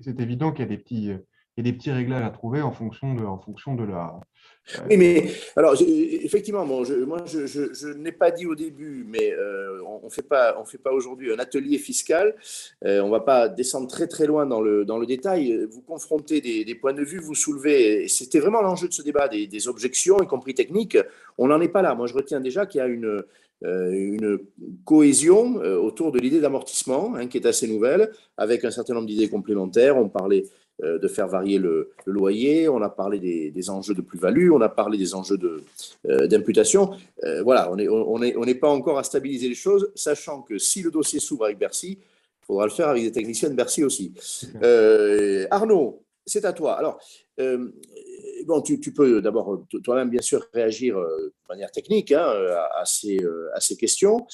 c'est évident qu'il y a des petits et des petits réglages à trouver en fonction de, en fonction de la. Euh, oui, mais alors effectivement, bon, je, moi je, je, n'ai pas dit au début, mais euh, on ne fait pas, on fait pas aujourd'hui un atelier fiscal. Euh, on ne va pas descendre très très loin dans le, dans le détail. Vous confrontez des, points de vue, vous soulevez. C'était vraiment l'enjeu de ce débat, des, objections, y compris techniques. On n'en est pas là. Moi, je retiens déjà qu'il y a une une cohésion autour de l'idée d'amortissement, hein, qui est assez nouvelle, avec un certain nombre d'idées complémentaires. On parlait de faire varier le, loyer, on a parlé des, enjeux de plus-value, on a parlé des enjeux euh, d'imputation. Euh, voilà, on n'est on est, on pas encore à stabiliser les choses, sachant que si le dossier s'ouvre avec Bercy, il faudra le faire avec des techniciens de Bercy aussi. Arnaud, c'est à toi. Alors, bon, tu, peux d'abord toi-même, bien sûr, réagir de manière technique hein, à, ces, à, ces, questions.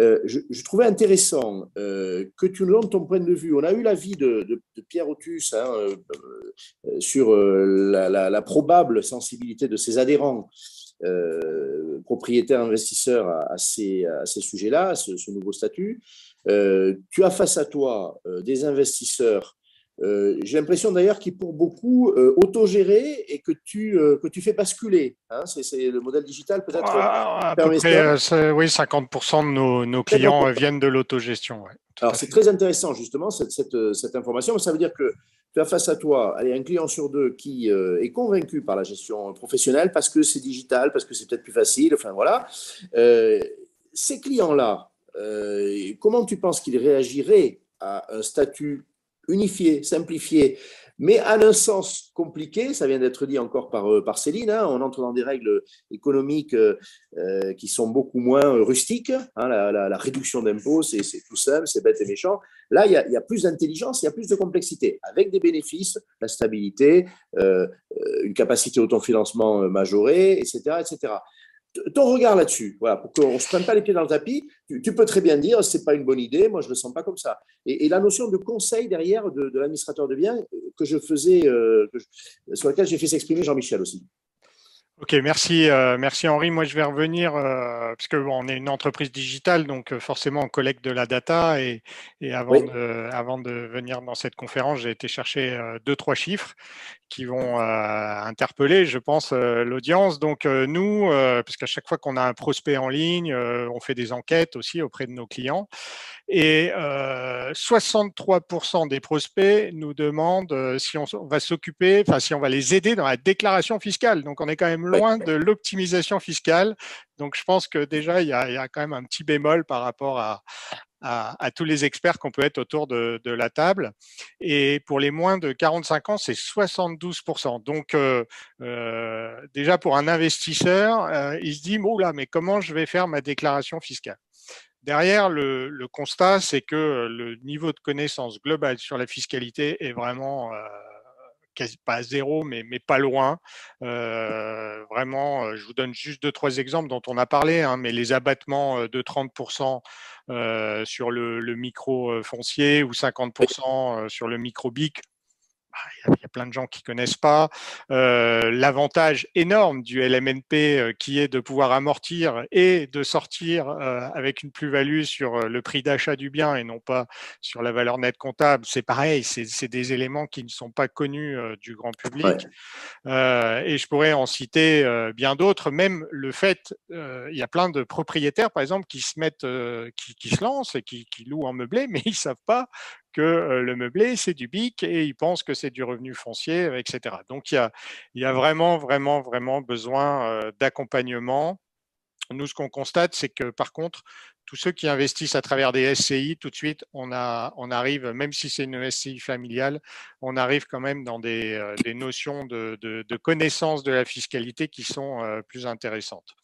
Euh, je, trouvais intéressant euh, que tu nous donnes ton point de vue. On a eu l'avis de, Pierre Otus hein, euh, sur la, probable sensibilité de ses adhérents, propriétaires investisseurs, à, ces, ces sujets-là, à ce, nouveau statut. tu as face à toi des investisseurs euh, j'ai l'impression d'ailleurs qu'il pour beaucoup euh, autogéré et que tu, euh, que tu fais basculer. Hein, c'est le modèle digital peut-être. Ah, oui, 50% de nos, nos clients viennent de l'autogestion. Alors c'est très intéressant justement cette, cette, cette, information. Ça veut dire que tu as face à toi allez, un client sur deux qui est convaincu par la gestion professionnelle parce que c'est digital, parce que c'est peut-être plus facile. Enfin voilà. ces clients-là, comment tu penses qu'ils réagiraient à un statut unifié, simplifié, mais à un sens compliqué, ça vient d'être dit encore par, euh, Céline, hein, on entre dans des règles économiques euh, euh, qui sont beaucoup moins rustiques, hein, la, réduction d'impôts, c'est tout simple, c'est bête et méchant. Là, il y a, plus d'intelligence, il y a plus de complexité, avec des bénéfices, la stabilité, une capacité autofinancement majorée, etc. etc ton regard là-dessus, voilà, pour qu'on ne se prenne pas les pieds dans le tapis, tu, peux très bien dire c'est pas une bonne idée, moi je ne le sens pas comme ça. Et, la notion de conseil derrière de, l'administrateur de biens que je faisais, euh, sur laquelle j'ai fait s'exprimer Jean-Michel aussi. Ok, merci, euh, merci Henri. Moi, je vais revenir euh, parce que on est une entreprise digitale, donc euh, forcément on collecte de la data et, et avant, de, avant de venir dans cette conférence, j'ai été chercher deux trois chiffres qui vont interpeller, je pense, l'audience. Donc nous, parce qu'à chaque fois qu'on a un prospect en ligne, on fait des enquêtes aussi auprès de nos clients et 63% des prospects nous demandent si on va s'occuper, enfin si on va les aider dans la déclaration fiscale. Donc on est quand même loin de l'optimisation fiscale. Donc, je pense que déjà, il y, a, quand même un petit bémol par rapport à, à, tous les experts qu'on peut être autour de, de, la table. Et pour les moins de 45 ans, c'est 72%. Donc, euh, euh, déjà pour un investisseur, euh, il se dit, oh là, mais comment je vais faire ma déclaration fiscale? Derrière, le, constat, c'est que le niveau de connaissance globale sur la fiscalité est vraiment quasi pas zéro, mais, pas loin. Euh, vraiment, euh, je vous donne juste deux, trois exemples dont on a parlé, hein, mais les abattements euh, de 30% sur le, le, micro foncier ou 50% sur le micro BIC, il y, a plein de gens qui connaissent pas. Euh, l'avantage énorme du LMNP euh, qui est de pouvoir amortir et de sortir euh, avec une plus-value sur le prix d'achat du bien et non pas sur la valeur nette comptable, c'est pareil, c'est des éléments qui ne sont pas connus du grand public. et je pourrais en citer bien d'autres, même le fait, il y a plein de propriétaires, par exemple, qui se mettent, qui, qui, se lancent et qui, qui louent en meublé, [LAUGHS] mais ils savent pas que le meublé, c'est du BIC et ils pensent que c'est du revenu foncier, etc. Donc, il y a, vraiment, vraiment, vraiment besoin d'accompagnement. Nous, ce qu'on constate, c'est que par contre, tous ceux qui investissent à travers des SCI, tout de suite, on, arrive, même si c'est une SCI familiale, on arrive quand même dans des, des notions de, de, de, connaissance de la fiscalité qui sont plus intéressantes.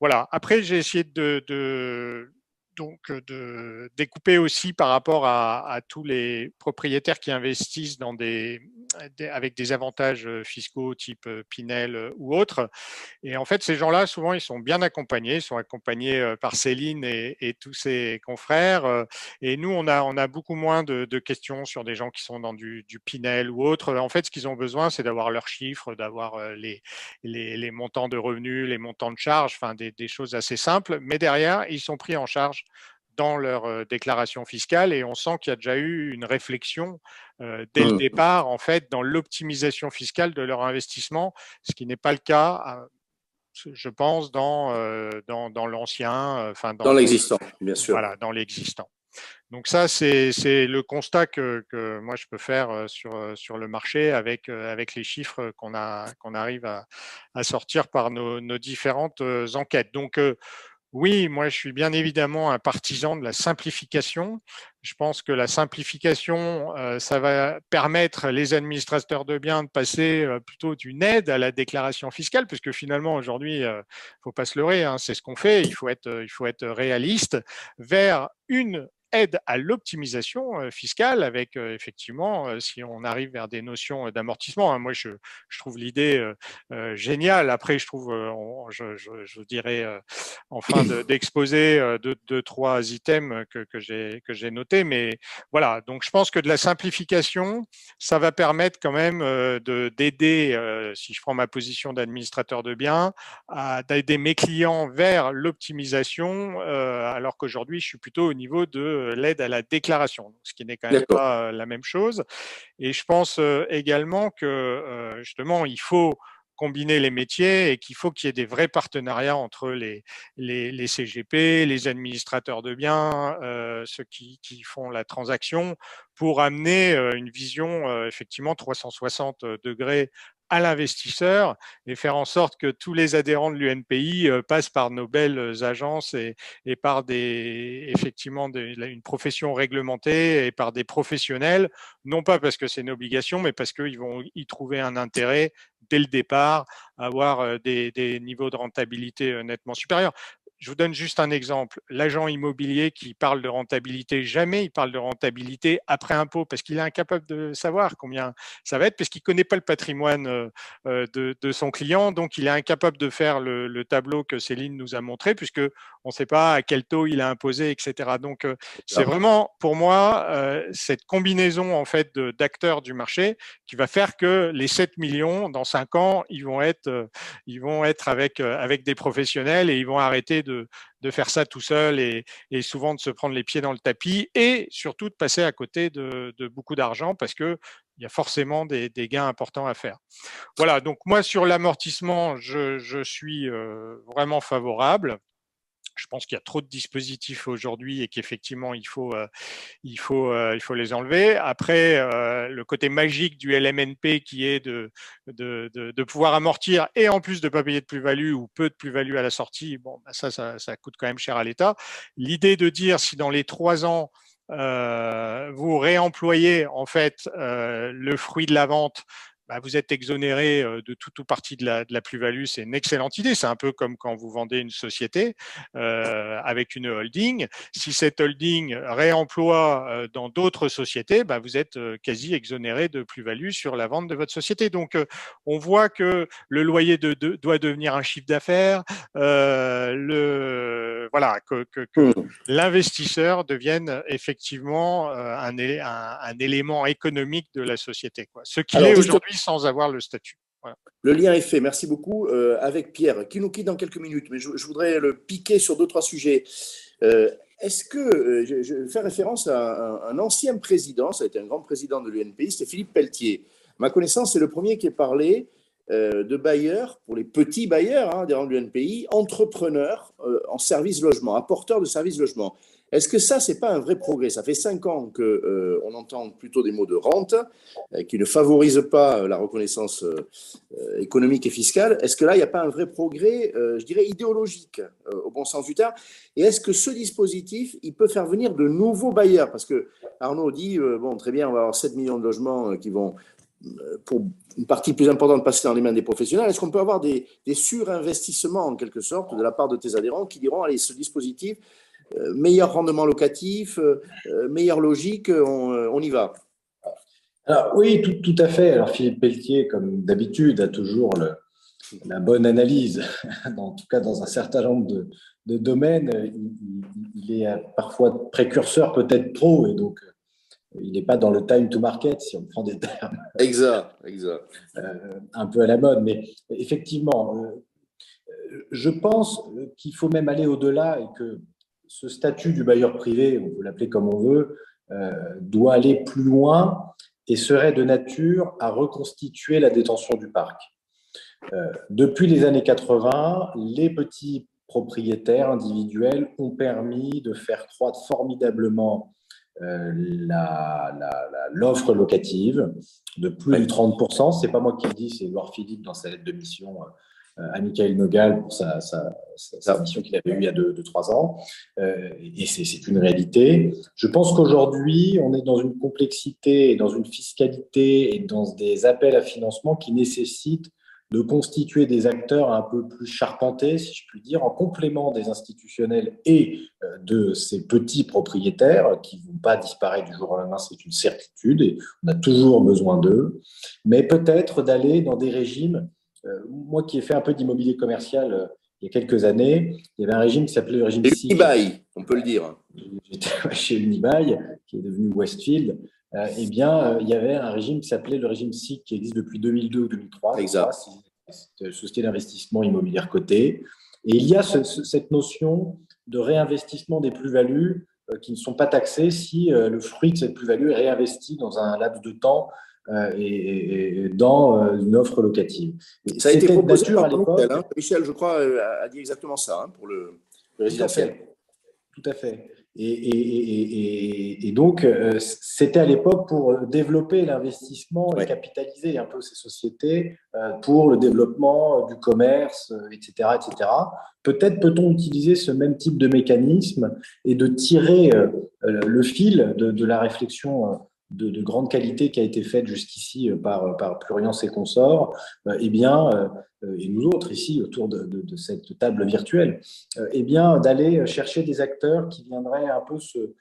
Voilà. Après, j'ai essayé de, donc de découper aussi par rapport à, tous les propriétaires qui investissent dans des, avec des avantages fiscaux type Pinel ou autres. Et en fait, ces gens-là, souvent, ils sont bien accompagnés, ils sont accompagnés par Céline et, tous ses confrères. Et nous, on a, beaucoup moins de, questions sur des gens qui sont dans du, Pinel ou autre. En fait, ce qu'ils ont besoin, c'est d'avoir leurs chiffres, d'avoir les, montants de revenus, les montants de charges, enfin des choses assez simples. Mais derrière, ils sont pris en charge dans leur déclaration fiscale et on sent qu'il y a déjà eu une réflexion dès le mmh. départ en fait dans l'optimisation fiscale de leur investissement, ce qui n'est pas le cas je pense dans dans, dans l'ancien enfin dans, l'existant bien sûr. voilà dans l'existant. Donc ça c'est le constat que, que, moi je peux faire sur sur le marché avec avec les chiffres qu'on arrive à, à, sortir par nos, nos différentes enquêtes. Donc oui, moi je suis bien évidemment un partisan de la simplification. Je pense que la simplification, euh, ça va permettre les administrateurs de biens de passer euh, plutôt d'une aide à la déclaration fiscale, puisque finalement aujourd'hui, euh, faut pas se leurrer, hein, c'est ce qu'on fait, il faut, être, il faut être réaliste, vers une aide à l'optimisation fiscale avec effectivement, si on arrive vers des notions d'amortissement. Hein, moi, je, je trouve l'idée géniale. Après, je trouve, je, je, dirais, en fin d'exposer de, deux, trois items que, que j'ai notés. Mais voilà, donc je pense que de la simplification, ça va permettre quand même d'aider, si je prends ma position d'administrateur de biens, d'aider mes clients vers l'optimisation, alors qu'aujourd'hui, je suis plutôt au niveau de l'aide à la déclaration, ce qui n'est quand même pas la même chose. Et je pense également que justement, il faut combiner les métiers et qu'il faut qu'il y ait des vrais partenariats entre les, les, CGP, les administrateurs de biens, ceux qui, qui, font la transaction, pour amener une vision effectivement 360 degrés à l'investisseur et faire en sorte que tous les adhérents de l'UNPI euh, passent par nos belles agences et, par effectivement une profession réglementée et par des professionnels, non pas parce que c'est une obligation, mais parce qu'ils vont y trouver un intérêt dès le départ, avoir euh, des, des niveaux de rentabilité euh, nettement supérieurs. Je vous donne juste un exemple. L'agent immobilier qui parle de rentabilité, jamais il parle de rentabilité après impôt parce qu'il est incapable de savoir combien ça va être parce qu'il ne connaît pas le patrimoine euh, euh, de, son client. Donc, il est incapable de faire le, tableau que Céline nous a montré puisque on ne sait pas à quel taux il a imposé, etc. Donc, euh, c'est vraiment pour moi cette combinaison en fait d'acteurs du marché qui va faire que les 7 millions dans 5 ans, ils vont être, ils vont être avec, avec des professionnels et ils vont arrêter de, faire ça tout seul et, souvent de se prendre les pieds dans le tapis et surtout de passer à côté de, beaucoup d'argent parce que il y a forcément des, gains importants à faire. Voilà, donc moi sur l'amortissement, je, suis euh, vraiment favorable je pense qu'il y a trop de dispositifs aujourd'hui et qu'effectivement il faut, euh, euh, les enlever. Après, euh, le côté magique du LMNP qui est de, pouvoir amortir et en plus de ne pas payer de plus-value ou peu de plus-value à la sortie, bah, ça, coûte quand même cher à l'État. L'idée de dire si dans les trois ans, vous réemployez en fait le fruit de la vente bah, vous êtes exonéré de toute ou partie de la, de la plus-value. C'est une excellente idée. C'est un peu comme quand vous vendez une société euh, avec une holding. Si cette holding réemploie dans d'autres sociétés, bah, vous êtes quasi exonéré de plus-value sur la vente de votre société. Donc, on voit que le loyer de, doit devenir un chiffre d'affaires. Euh, le voilà que, que, que mmh. l'investisseur devienne effectivement un, un, un, élément économique de la société. Quoi. Ce qui est aujourd'hui sans avoir le statut. Le lien est fait, merci beaucoup, euh, avec Pierre, qui nous quitte dans quelques minutes, mais je, voudrais le piquer sur deux, trois sujets. Euh, est-ce que, euh, je, vais faire référence à un, ancien président, ça a été un grand président de l'UNPI, c'était Philippe Pelletier. Ma connaissance, c'est le premier qui est parlé de bailleurs, pour les petits bailleurs hein, des rangs de l'UNPI, entrepreneurs en service logement, apporteurs de services logement. Est-ce que ça, c'est pas un vrai progrès? Ça fait cinq ans qu'on euh, entend plutôt des mots de rente euh, qui ne favorisent pas euh, la reconnaissance économique et fiscale. Est-ce que là, il n'y a pas un vrai progrès, je dirais, idéologique au bon sens du terme? Et est-ce que ce dispositif, il peut faire venir de nouveaux bailleurs? Parce que Arnaud dit, bon, très bien, on va avoir 7 millions de logements qui vont pour une partie plus importante passer dans les mains des professionnels, est-ce qu'on peut avoir des, des surinvestissements en quelque sorte de la part de tes adhérents qui diront, allez, ce dispositif, meilleur rendement locatif, meilleure logique, on, y va. Alors, oui, tout, tout, à fait. Alors Philippe Pelletier, comme d'habitude, a toujours le, la bonne analyse, [LAUGHS] en tout cas dans un certain nombre de, de domaines. Il, est parfois précurseur, peut-être trop, et donc il n'est pas dans le time to market, si on prend des termes. [LAUGHS] Exact, exact. Euh, un peu à la mode, mais effectivement, euh, je pense qu'il faut même aller au-delà et que ce statut du bailleur privé, on peut l'appeler comme on veut, euh, doit aller plus loin et serait de nature à reconstituer la détention du parc. depuis les années 80, les petits propriétaires individuels ont permis de faire croître formidablement euh, l'offre locative de plus de 30%. C'est pas moi qui le dis, c'est Edouard Philippe dans sa lettre de mission euh, à Michael Nogal pour sa, mission qu'il avait eue il y a 2-3 ans. Euh, et c'est une réalité. Je pense qu'aujourd'hui, on est dans une complexité, dans une fiscalité et dans des appels à financement qui nécessitent de constituer des acteurs un peu plus charpentés, si je puis dire, en complément des institutionnels et euh, de ces petits propriétaires qui ne vont pas disparaître du jour au lendemain, c'est une certitude, et on a toujours besoin d'eux, mais peut-être d'aller dans des régimes, euh, moi qui ai fait un peu d'immobilier commercial euh, il y a quelques années, il y avait un régime qui s'appelait le régime Unibail, on peut le dire. J'étais [LAUGHS] chez Unibail, qui est devenu Westfield, euh, eh bien, euh, il y avait un régime qui s'appelait le régime SIC qui existe depuis 2002 ou 2003. Exact. C'est une société d'investissement immobilier cotée. Et il y a cette notion de réinvestissement des plus-values euh, qui ne sont pas taxées si le fruit de cette plus-value est réinvesti dans un laps de temps et, dans une offre locative. ça a été proposé par l'époque. Hein. Michel, je crois, a dit exactement ça hein, pour le, résidentiel. Tout à fait. Et, donc, euh, c'était à l'époque pour développer l'investissement et capitaliser un peu ces sociétés euh, pour le développement du commerce, etc. Euh, etc. Peut-être peut-on utiliser ce même type de mécanisme et de tirer le fil de, la réflexion de, grande qualité qui a été faite jusqu'ici par, par Pluriance et consorts, eh bien, euh, et nous autres ici autour de, cette table virtuelle, euh, eh bien d'aller chercher des acteurs qui viendraient un peu se,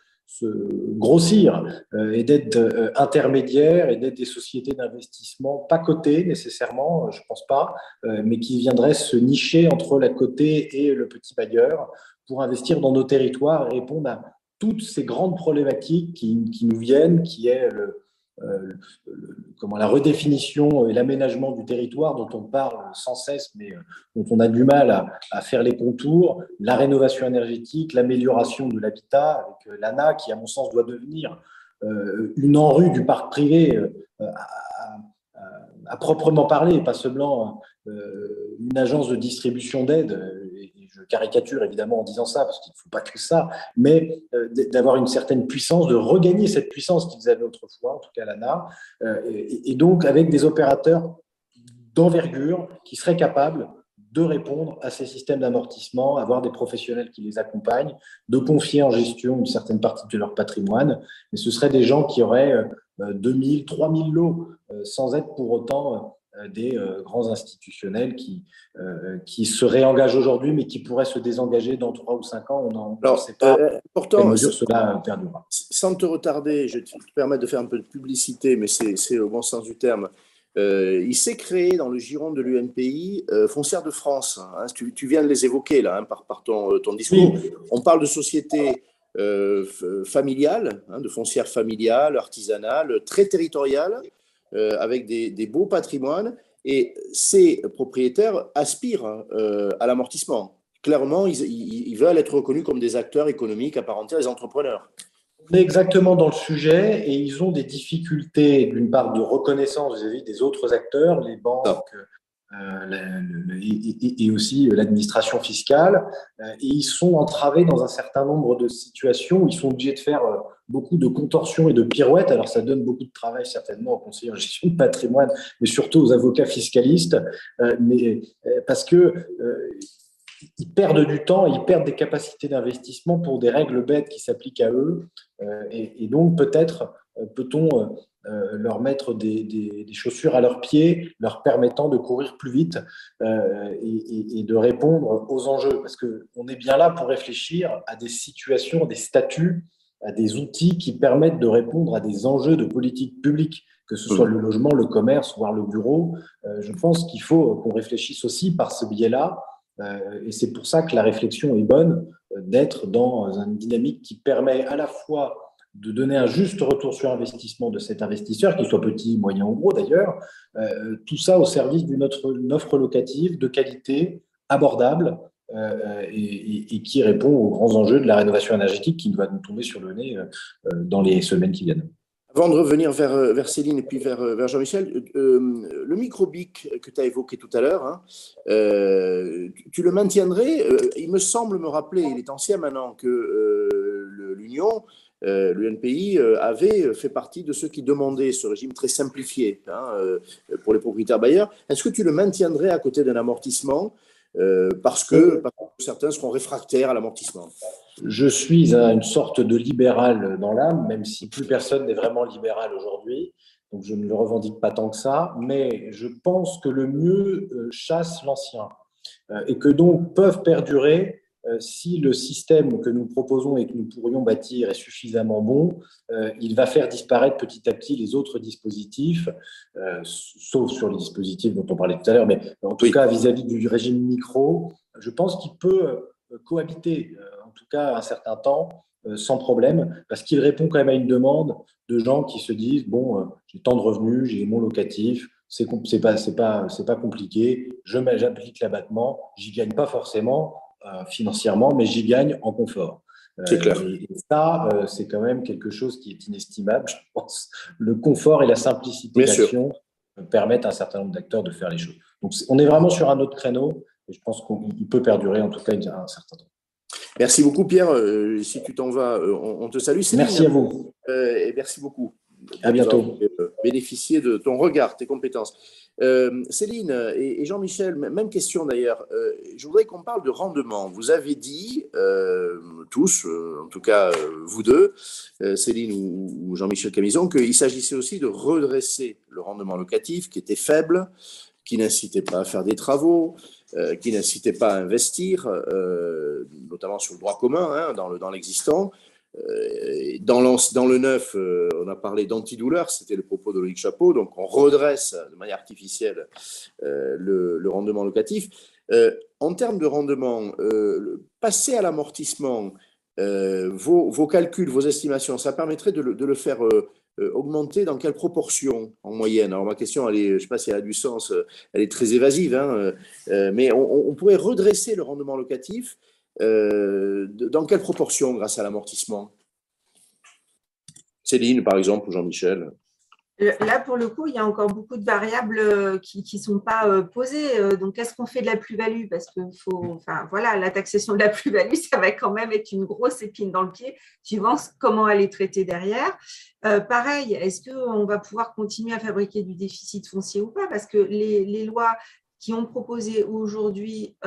grossir euh, et d'être intermédiaires et d'être des sociétés d'investissement pas cotées nécessairement, je pense pas, mais qui viendraient se nicher entre la cotée et le petit bailleur pour investir dans nos territoires et répondre à toutes ces grandes problématiques qui, nous viennent, qui est euh, comment, la redéfinition et l'aménagement du territoire dont on parle sans cesse, mais euh, dont on a du mal à, faire les contours, la rénovation énergétique, l'amélioration de l'habitat, avec euh, l'ANA qui, à mon sens, doit devenir une enrue du parc privé à, proprement parler, pas seulement une agence de distribution d'aide caricature évidemment en disant ça, parce qu'il ne faut pas que ça, mais euh, d'avoir une certaine puissance, de regagner cette puissance qu'ils avaient autrefois, en tout cas l'ANA, euh, et, donc avec des opérateurs d'envergure qui seraient capables de répondre à ces systèmes d'amortissement, avoir des professionnels qui les accompagnent, de confier en gestion une certaine partie de leur patrimoine. Mais ce seraient des gens qui auraient 2000, euh, 3000 lots, sans être pour autant euh, des euh, grands institutionnels qui, euh, qui se réengagent aujourd'hui, mais qui pourraient se désengager dans trois ou cinq ans. On ne sait pas pourtant, quelle mesure cela perdura. Sans te retarder, je te permettre de faire un peu de publicité, mais c'est au bon sens du terme. il s'est créé dans le giron de l'UNPI Foncière de France. Hein. tu, tu, viens de les évoquer là, hein, par, par, ton, ton discours. On parle de sociétés familiales, hein, de foncières familiales, artisanales, très territoriales. Euh, avec des, beaux patrimoines. Et ces propriétaires aspirent euh, à l'amortissement. Clairement, ils, veulent être reconnus comme des acteurs économiques à part entière, des entrepreneurs. On est exactement dans le sujet et ils ont des difficultés, d'une part, de reconnaissance vis-à-vis des autres acteurs, les banques, euh, et, aussi l'administration fiscale. et ils sont entravés dans un certain nombre de situations ils sont obligés de faire beaucoup de contorsions et de pirouettes. Alors, ça donne beaucoup de travail certainement aux conseillers en gestion de patrimoine, mais surtout aux avocats fiscalistes, euh, euh, parce que euh, ils perdent du temps, ils perdent des capacités d'investissement pour des règles bêtes qui s'appliquent à eux. Et, donc, peut-être peut-on leur mettre des, chaussures à leurs pieds, leur permettant de courir plus vite et, de répondre aux enjeux. Parce qu'on est bien là pour réfléchir à des situations, des statuts, à des outils qui permettent de répondre à des enjeux de politique publique que ce soit le logement, le commerce, voire le bureau. je pense qu'il faut qu'on réfléchisse aussi par ce biais-là euh, et c'est pour ça que la réflexion est bonne euh, d'être dans une dynamique qui permet à la fois de donner un juste retour sur investissement de cet investisseur, qu'il soit petit, moyen ou gros d'ailleurs, euh, tout ça au service d'une offre locative de qualité, abordable, et, qui répond aux grands enjeux de la rénovation énergétique qui va nous tomber sur le nez dans les semaines qui viennent. Avant de revenir vers, euh, vers Céline et puis vers, euh, vers Jean-Michel, euh, le microbic que tu as évoqué tout à l'heure, hein, tu, le maintiendrais Il me semble me rappeler, il est ancien maintenant, que l'Union, l'UNPI, avait fait partie de ceux qui demandaient ce régime très simplifié hein, pour les propriétaires bailleurs. Est-ce que tu le maintiendrais à côté d'un amortissement parce que, parce que certains seront réfractaires à l'amortissement? Je suis une sorte de libéral dans l'âme, même si plus personne n'est vraiment libéral aujourd'hui. Donc je ne le revendique pas tant que ça, mais je pense que le mieux euh, chasse l'ancien euh, et que donc peuvent perdurer euh, si le système que nous proposons et que nous pourrions bâtir est suffisamment bon, il va faire disparaître petit à petit les autres dispositifs, sauf sur les dispositifs dont on parlait tout à l'heure, mais en tout cas vis-à-vis -vis du régime micro, je pense qu'il peut cohabiter tout cas un certain temps, euh, sans problème, parce qu'il répond quand même à une demande de gens qui se disent bon, euh, j'ai tant de revenus, j'ai mon locatif, c'est pas pas pas compliqué, je j'applique l'abattement, j'y gagne pas forcément euh, financièrement, mais j'y gagne en confort. C'est clair. Et, ça, c'est quand même quelque chose qui est inestimable, [LAUGHS] je pense. Le confort et la simplicité d'action permettent à un certain nombre d'acteurs de faire les choses. Donc, on est vraiment sur un autre créneau et je pense qu'il peut perdurer en tout cas un certain temps. Merci beaucoup, Pierre. Euh, si tu t'en vas, euh, on, te salue. merci à vous. Euh, et merci beaucoup. À bientôt. Bénéficier de ton regard, tes compétences. Céline et, Jean-Michel, même question d'ailleurs. je voudrais qu'on parle de rendement. Vous avez dit, tous, en tout cas vous deux, Céline ou, ou Jean-Michel Camison, qu'il s'agissait aussi de redresser le rendement locatif qui était faible, qui n'incitait pas à faire des travaux, euh, qui n'incitait pas à investir, euh, notamment sur le droit commun, hein, dans l'existant. Euh, dans, dans, le neuf, on a parlé d'antidouleur, c'était le propos de Loïc Chapeau, donc on redresse de manière artificielle le, rendement locatif. en termes de rendement, passer à l'amortissement, vos, calculs, vos estimations, ça permettrait de le, faire euh, augmenter dans quelle proportion en moyenne? Alors ma question, je ne sais pas si elle a du sens, euh, elle est très évasive, hein, euh, mais on, pourrait redresser le rendement locatif dans quelle proportion grâce à l'amortissement? Céline, par exemple, ou Jean-Michel? Là, pour le coup, il y a encore beaucoup de variables euh, qui ne sont pas euh, posées. Euh, donc, qu'est-ce qu'on fait de la plus-value? Parce que faut, enfin, voilà, la taxation de la plus-value, ça va quand même être une grosse épine dans le pied, suivant comment elle est traitée derrière. pareil, est-ce qu'on va pouvoir continuer à fabriquer du déficit foncier ou pas? Parce que les, lois qui ont proposé aujourd'hui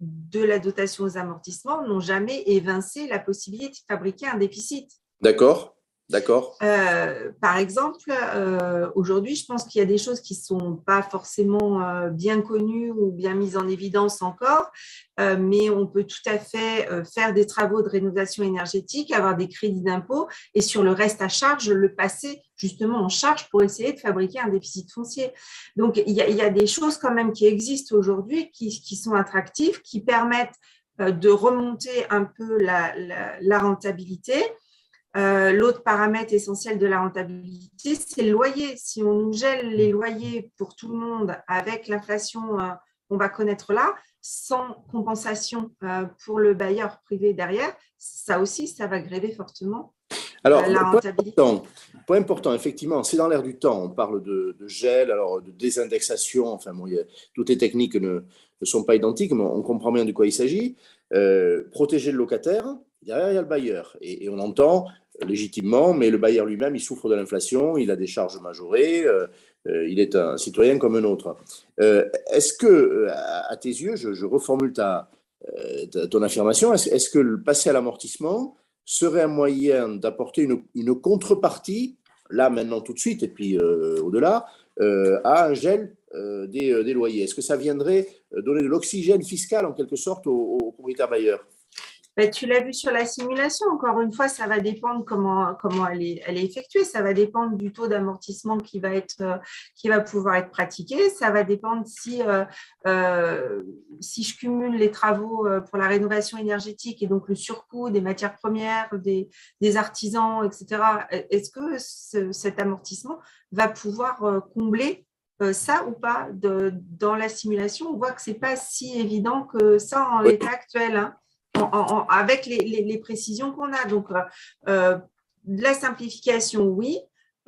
de la dotation aux amortissements n'ont jamais évincé la possibilité de fabriquer un déficit. D'accord. D'accord. Euh, par exemple, euh, aujourd'hui, je pense qu'il y a des choses qui ne sont pas forcément euh, bien connues ou bien mises en évidence encore, mais on peut tout à fait faire des travaux de rénovation énergétique, avoir des crédits d'impôt et sur le reste à charge, le passer justement en charge pour essayer de fabriquer un déficit foncier. Donc, il y a, des choses quand même qui existent aujourd'hui, qui, sont attractives, qui permettent de remonter un peu la rentabilité euh, l'autre paramètre essentiel de la rentabilité, c'est le loyer. Si on nous gèle les loyers pour tout le monde avec l'inflation euh, qu'on va connaître là, sans compensation euh, pour le bailleur privé derrière, ça aussi, ça va gréver fortement alors, la rentabilité. Point important, point important effectivement, c'est dans l'air du temps. On parle de, gel, alors de désindexation, enfin, bon, toutes les techniques ne, sont pas identiques, mais on comprend bien de quoi il s'agit. protéger le locataire, derrière, il y a le bailleur. et on entend légitimement, mais le bailleur lui-même, il souffre de l'inflation, il a des charges majorées, euh, euh, il est un citoyen comme un autre. Euh, est-ce que, à tes yeux, je, reformule ta, ton affirmation, est-ce, est que le passer à l'amortissement serait un moyen d'apporter une, contrepartie là maintenant tout de suite et puis au-delà, à un gel des, loyers? Est-ce que ça viendrait donner de l'oxygène fiscal en quelque sorte aux, aux propriétaires bailleurs bah, tu l'as vu sur la simulation, encore une fois, ça va dépendre comment, comment elle, est, elle est effectuée, ça va dépendre du taux d'amortissement qui, va être, euh, qui va pouvoir être pratiqué, ça va dépendre si, euh, euh, si je cumule les travaux pour la rénovation énergétique et donc le surcoût des matières premières, des, des artisans, etc. Est-ce que cet amortissement va pouvoir combler ça ou pas de, dans la simulation? On voit que ce n'est pas si évident que ça en l'état actuel. Hein avec les, précisions qu'on a. Donc, euh, euh, la simplification, oui.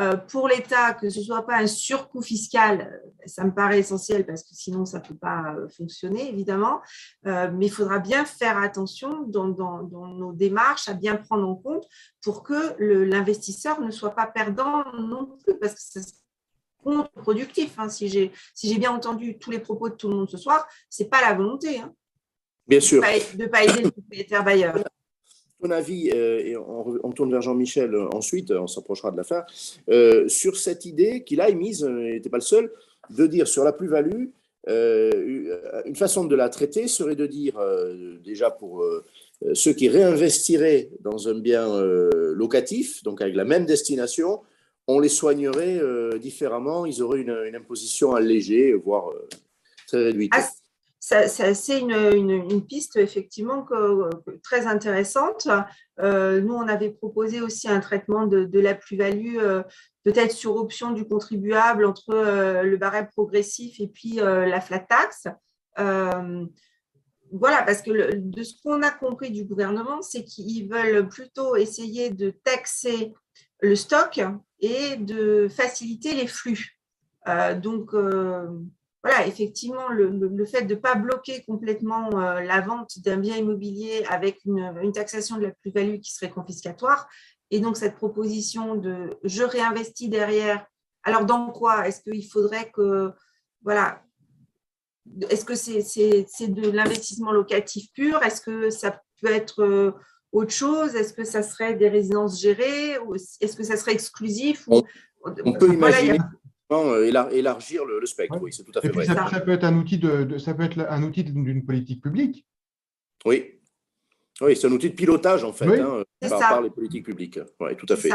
Euh, pour l'État, que ce ne soit pas un surcoût fiscal, ça me paraît essentiel parce que sinon, ça ne peut pas fonctionner, évidemment. mais il faudra bien faire attention dans, nos démarches à bien prendre en compte pour que l'investisseur ne soit pas perdant non plus, parce que c'est contre-productif. Hein. Si j'ai bien entendu tous les propos de tout le monde ce soir, ce n'est pas la volonté. Hein. Bien sûr. De ne pas aider le propriétaire bailleur. Ton avis, euh, et on, tourne vers Jean-Michel euh, ensuite, on s'approchera de la fin, euh, sur cette idée qu'il a émise, il n'était pas le seul, de dire sur la plus-value, une façon de la traiter serait de dire, déjà pour ceux qui réinvestiraient dans un bien locatif, donc avec la même destination, on les soignerait différemment, ils auraient une, imposition allégée, voire très réduite. Ah, c'est une, piste effectivement très intéressante. Euh, nous, on avait proposé aussi un traitement de, la plus-value, euh, peut-être sur option du contribuable entre euh, le barème progressif et puis la flat tax. voilà, parce que de ce qu'on a compris du gouvernement, c'est qu'ils veulent plutôt essayer de taxer le stock et de faciliter les flux. donc, voilà, effectivement, le, fait de ne pas bloquer complètement euh, la vente d'un bien immobilier avec une, taxation de la plus-value qui serait confiscatoire, et donc cette proposition de je réinvestis derrière, alors dans quoi Est-ce qu'il faudrait que, voilà, est-ce que c'est de l'investissement locatif pur? Est-ce que ça peut être euh, autre chose? Est-ce que ça serait des résidences gérées? Est-ce que ça serait exclusif? On, peut imaginer. Élargir le, spectre. Oui, c'est tout à fait vrai. Ça, peut être un outil de, ça peut être un outil d'une politique publique. Oui. Oui, c'est un outil de pilotage en fait hein, par, les politiques publiques. Oui, tout à fait.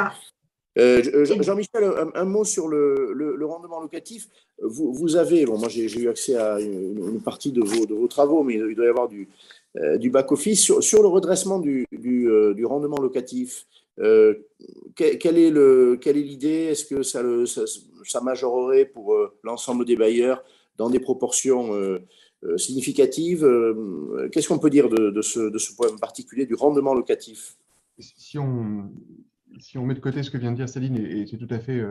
Euh, Jean-Michel, un, mot sur le, rendement locatif. Vous, vous avez, bon, moi j'ai eu accès à une, partie de vos, de vos, travaux, mais il doit y avoir du, euh, du back-office. Sur, sur, le redressement du, du rendement locatif, euh, quelle est l'idée? Est-ce que ça, ça, majorerait pour euh, l'ensemble des bailleurs dans des proportions euh, significatives? Qu'est-ce qu'on peut dire de, ce, de, ce, point particulier du rendement locatif? Si on, si on met de côté ce que vient de dire Céline, et, c'est tout à fait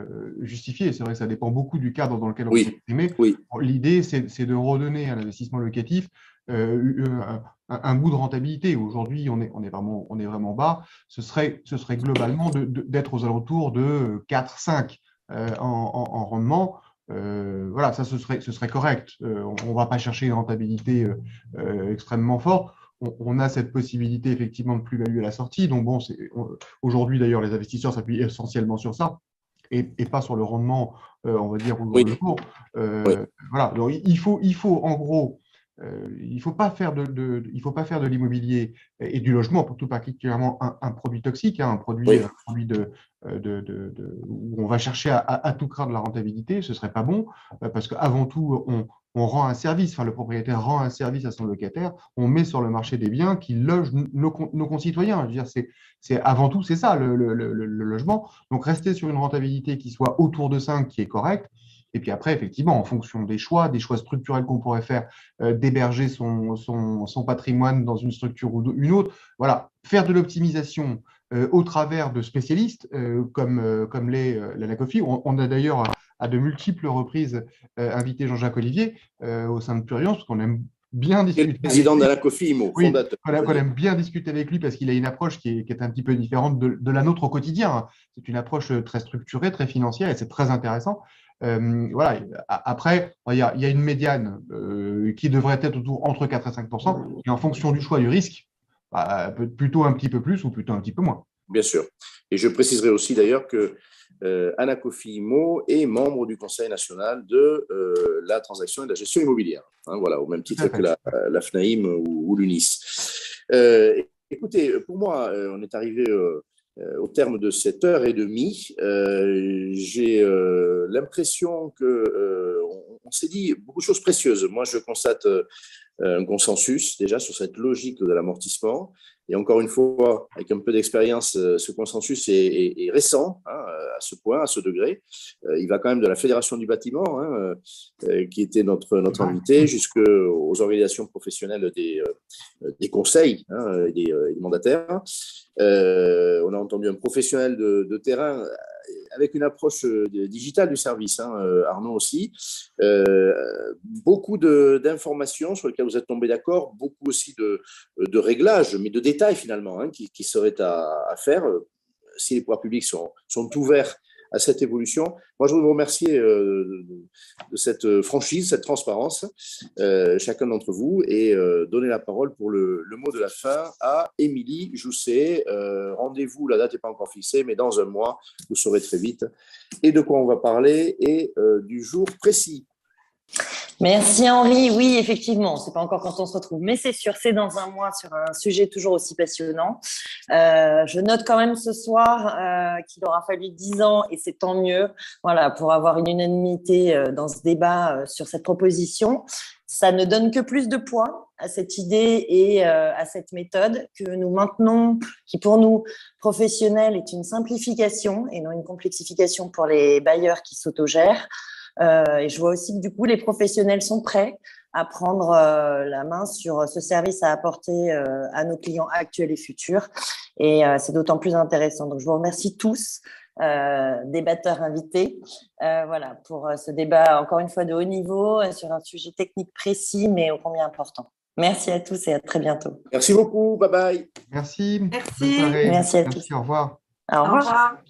justifié, c'est vrai que ça dépend beaucoup du cadre dans lequel on oui. s'exprime. Oui. L'idée, c'est de redonner à l'investissement locatif un, bout de rentabilité. Aujourd'hui, on est, on, est vraiment, on est vraiment bas. Ce serait, ce serait globalement d'être aux alentours de 4-5 euh, en, rendement. Euh, voilà, ça ce serait, ce serait correct. Euh, on ne va pas chercher une rentabilité extrêmement forte. On, a cette possibilité effectivement de plus-value à la sortie. Donc bon, aujourd'hui d'ailleurs, les investisseurs s'appuient essentiellement sur ça. Et, pas sur le rendement, on va dire, au oui. cours. Voilà, donc il faut, il faut en gros euh, il ne faut pas faire de, il faut pas faire de l'immobilier et du logement, pour tout particulièrement un, produit toxique, hein, un produit, euh, de, où on va chercher à, tout craindre la rentabilité, ce serait pas bon, euh, parce qu'avant tout, on, rend un service, enfin le propriétaire rend un service à son locataire, on met sur le marché des biens qui logent nos, concitoyens. Je veux dire, c'est avant tout c'est ça le, le, logement. Donc rester sur une rentabilité qui soit autour de 5, qui est correcte, et puis après, effectivement, en fonction des choix, des choix structurels qu'on pourrait faire, euh, d'héberger son, son, patrimoine dans une structure ou une autre, voilà, faire de l'optimisation euh, au travers de spécialistes euh, comme, comme les la NACOFI. On, a d'ailleurs à de multiples reprises invité Jean-Jacques Olivier au sein de Pluriance, parce qu'on aime bien discuter. président de la COFI, fondateur. On aime bien discuter avec lui parce qu'il a une approche qui est, qui est, un petit peu différente de, de la nôtre au quotidien. C'est une approche très structurée, très financière et c'est très intéressant. Euh, voilà. Après, il y, a, une médiane euh, qui devrait être autour entre 4 et 5% et en fonction du choix du risque, bah, plutôt un petit peu plus ou plutôt un petit peu moins. Bien sûr. Et je préciserai aussi d'ailleurs que euh, Imo est membre du Conseil national de la transaction et de la gestion immobilière. Hein, voilà, au même titre que la, la FNAIM ou, l'UNIS. écoutez, pour moi, on est arrivé au terme de cette heure et demie. J'ai l'impression que on s'est dit beaucoup de choses précieuses. Moi, je constate un consensus déjà sur cette logique de l'amortissement. Et encore une fois, avec un peu d'expérience, euh, ce consensus est, récent hein, à ce point, à ce degré. Euh, il va quand même de la Fédération du bâtiment, hein, euh, qui était notre, notre invité, jusqu'aux organisations professionnelles des, des conseils hein, et des, mandataires. on a entendu un professionnel de, de terrain avec une approche digitale du service, Arnaud aussi. beaucoup d'informations sur lesquelles vous êtes tombé d'accord, beaucoup aussi de, de réglages, mais de détails finalement, hein, qui, qui, seraient à, faire euh, si les pouvoirs publics sont, sont ouverts à cette évolution. Moi, je voudrais vous remercier euh, de cette franchise, cette transparence, euh, chacun d'entre vous, et donner la parole pour le, le, mot de la fin à Émilie Jousset. Rendez-vous, la date n'est pas encore fixée, mais dans un mois, vous saurez très vite et de quoi on va parler et du jour précis. Merci Henri. Oui, effectivement, c'est pas encore quand on se retrouve, mais c'est sûr, c'est dans un mois sur un sujet toujours aussi passionnant. Euh, je note quand même ce soir euh, qu'il aura fallu dix ans, et c'est tant mieux, voilà, pour avoir une unanimité euh, dans ce débat sur cette proposition. Ça ne donne que plus de poids à cette idée et à cette méthode que nous maintenons, qui pour nous professionnels est une simplification et non une complexification pour les bailleurs qui s'autogèrent. Euh, et je vois aussi que du coup, les professionnels sont prêts à prendre euh, la main sur ce service à apporter euh, à nos clients actuels et futurs. Et c'est d'autant plus intéressant. Donc, je vous remercie tous. Euh, débatteurs invités. Euh, voilà, pour ce débat encore une fois de haut niveau sur un sujet technique précis mais au combien important. Merci à tous et à très bientôt. Merci beaucoup. Bye bye. Merci. Merci. Merci à tous. Au revoir. Au revoir. Au revoir.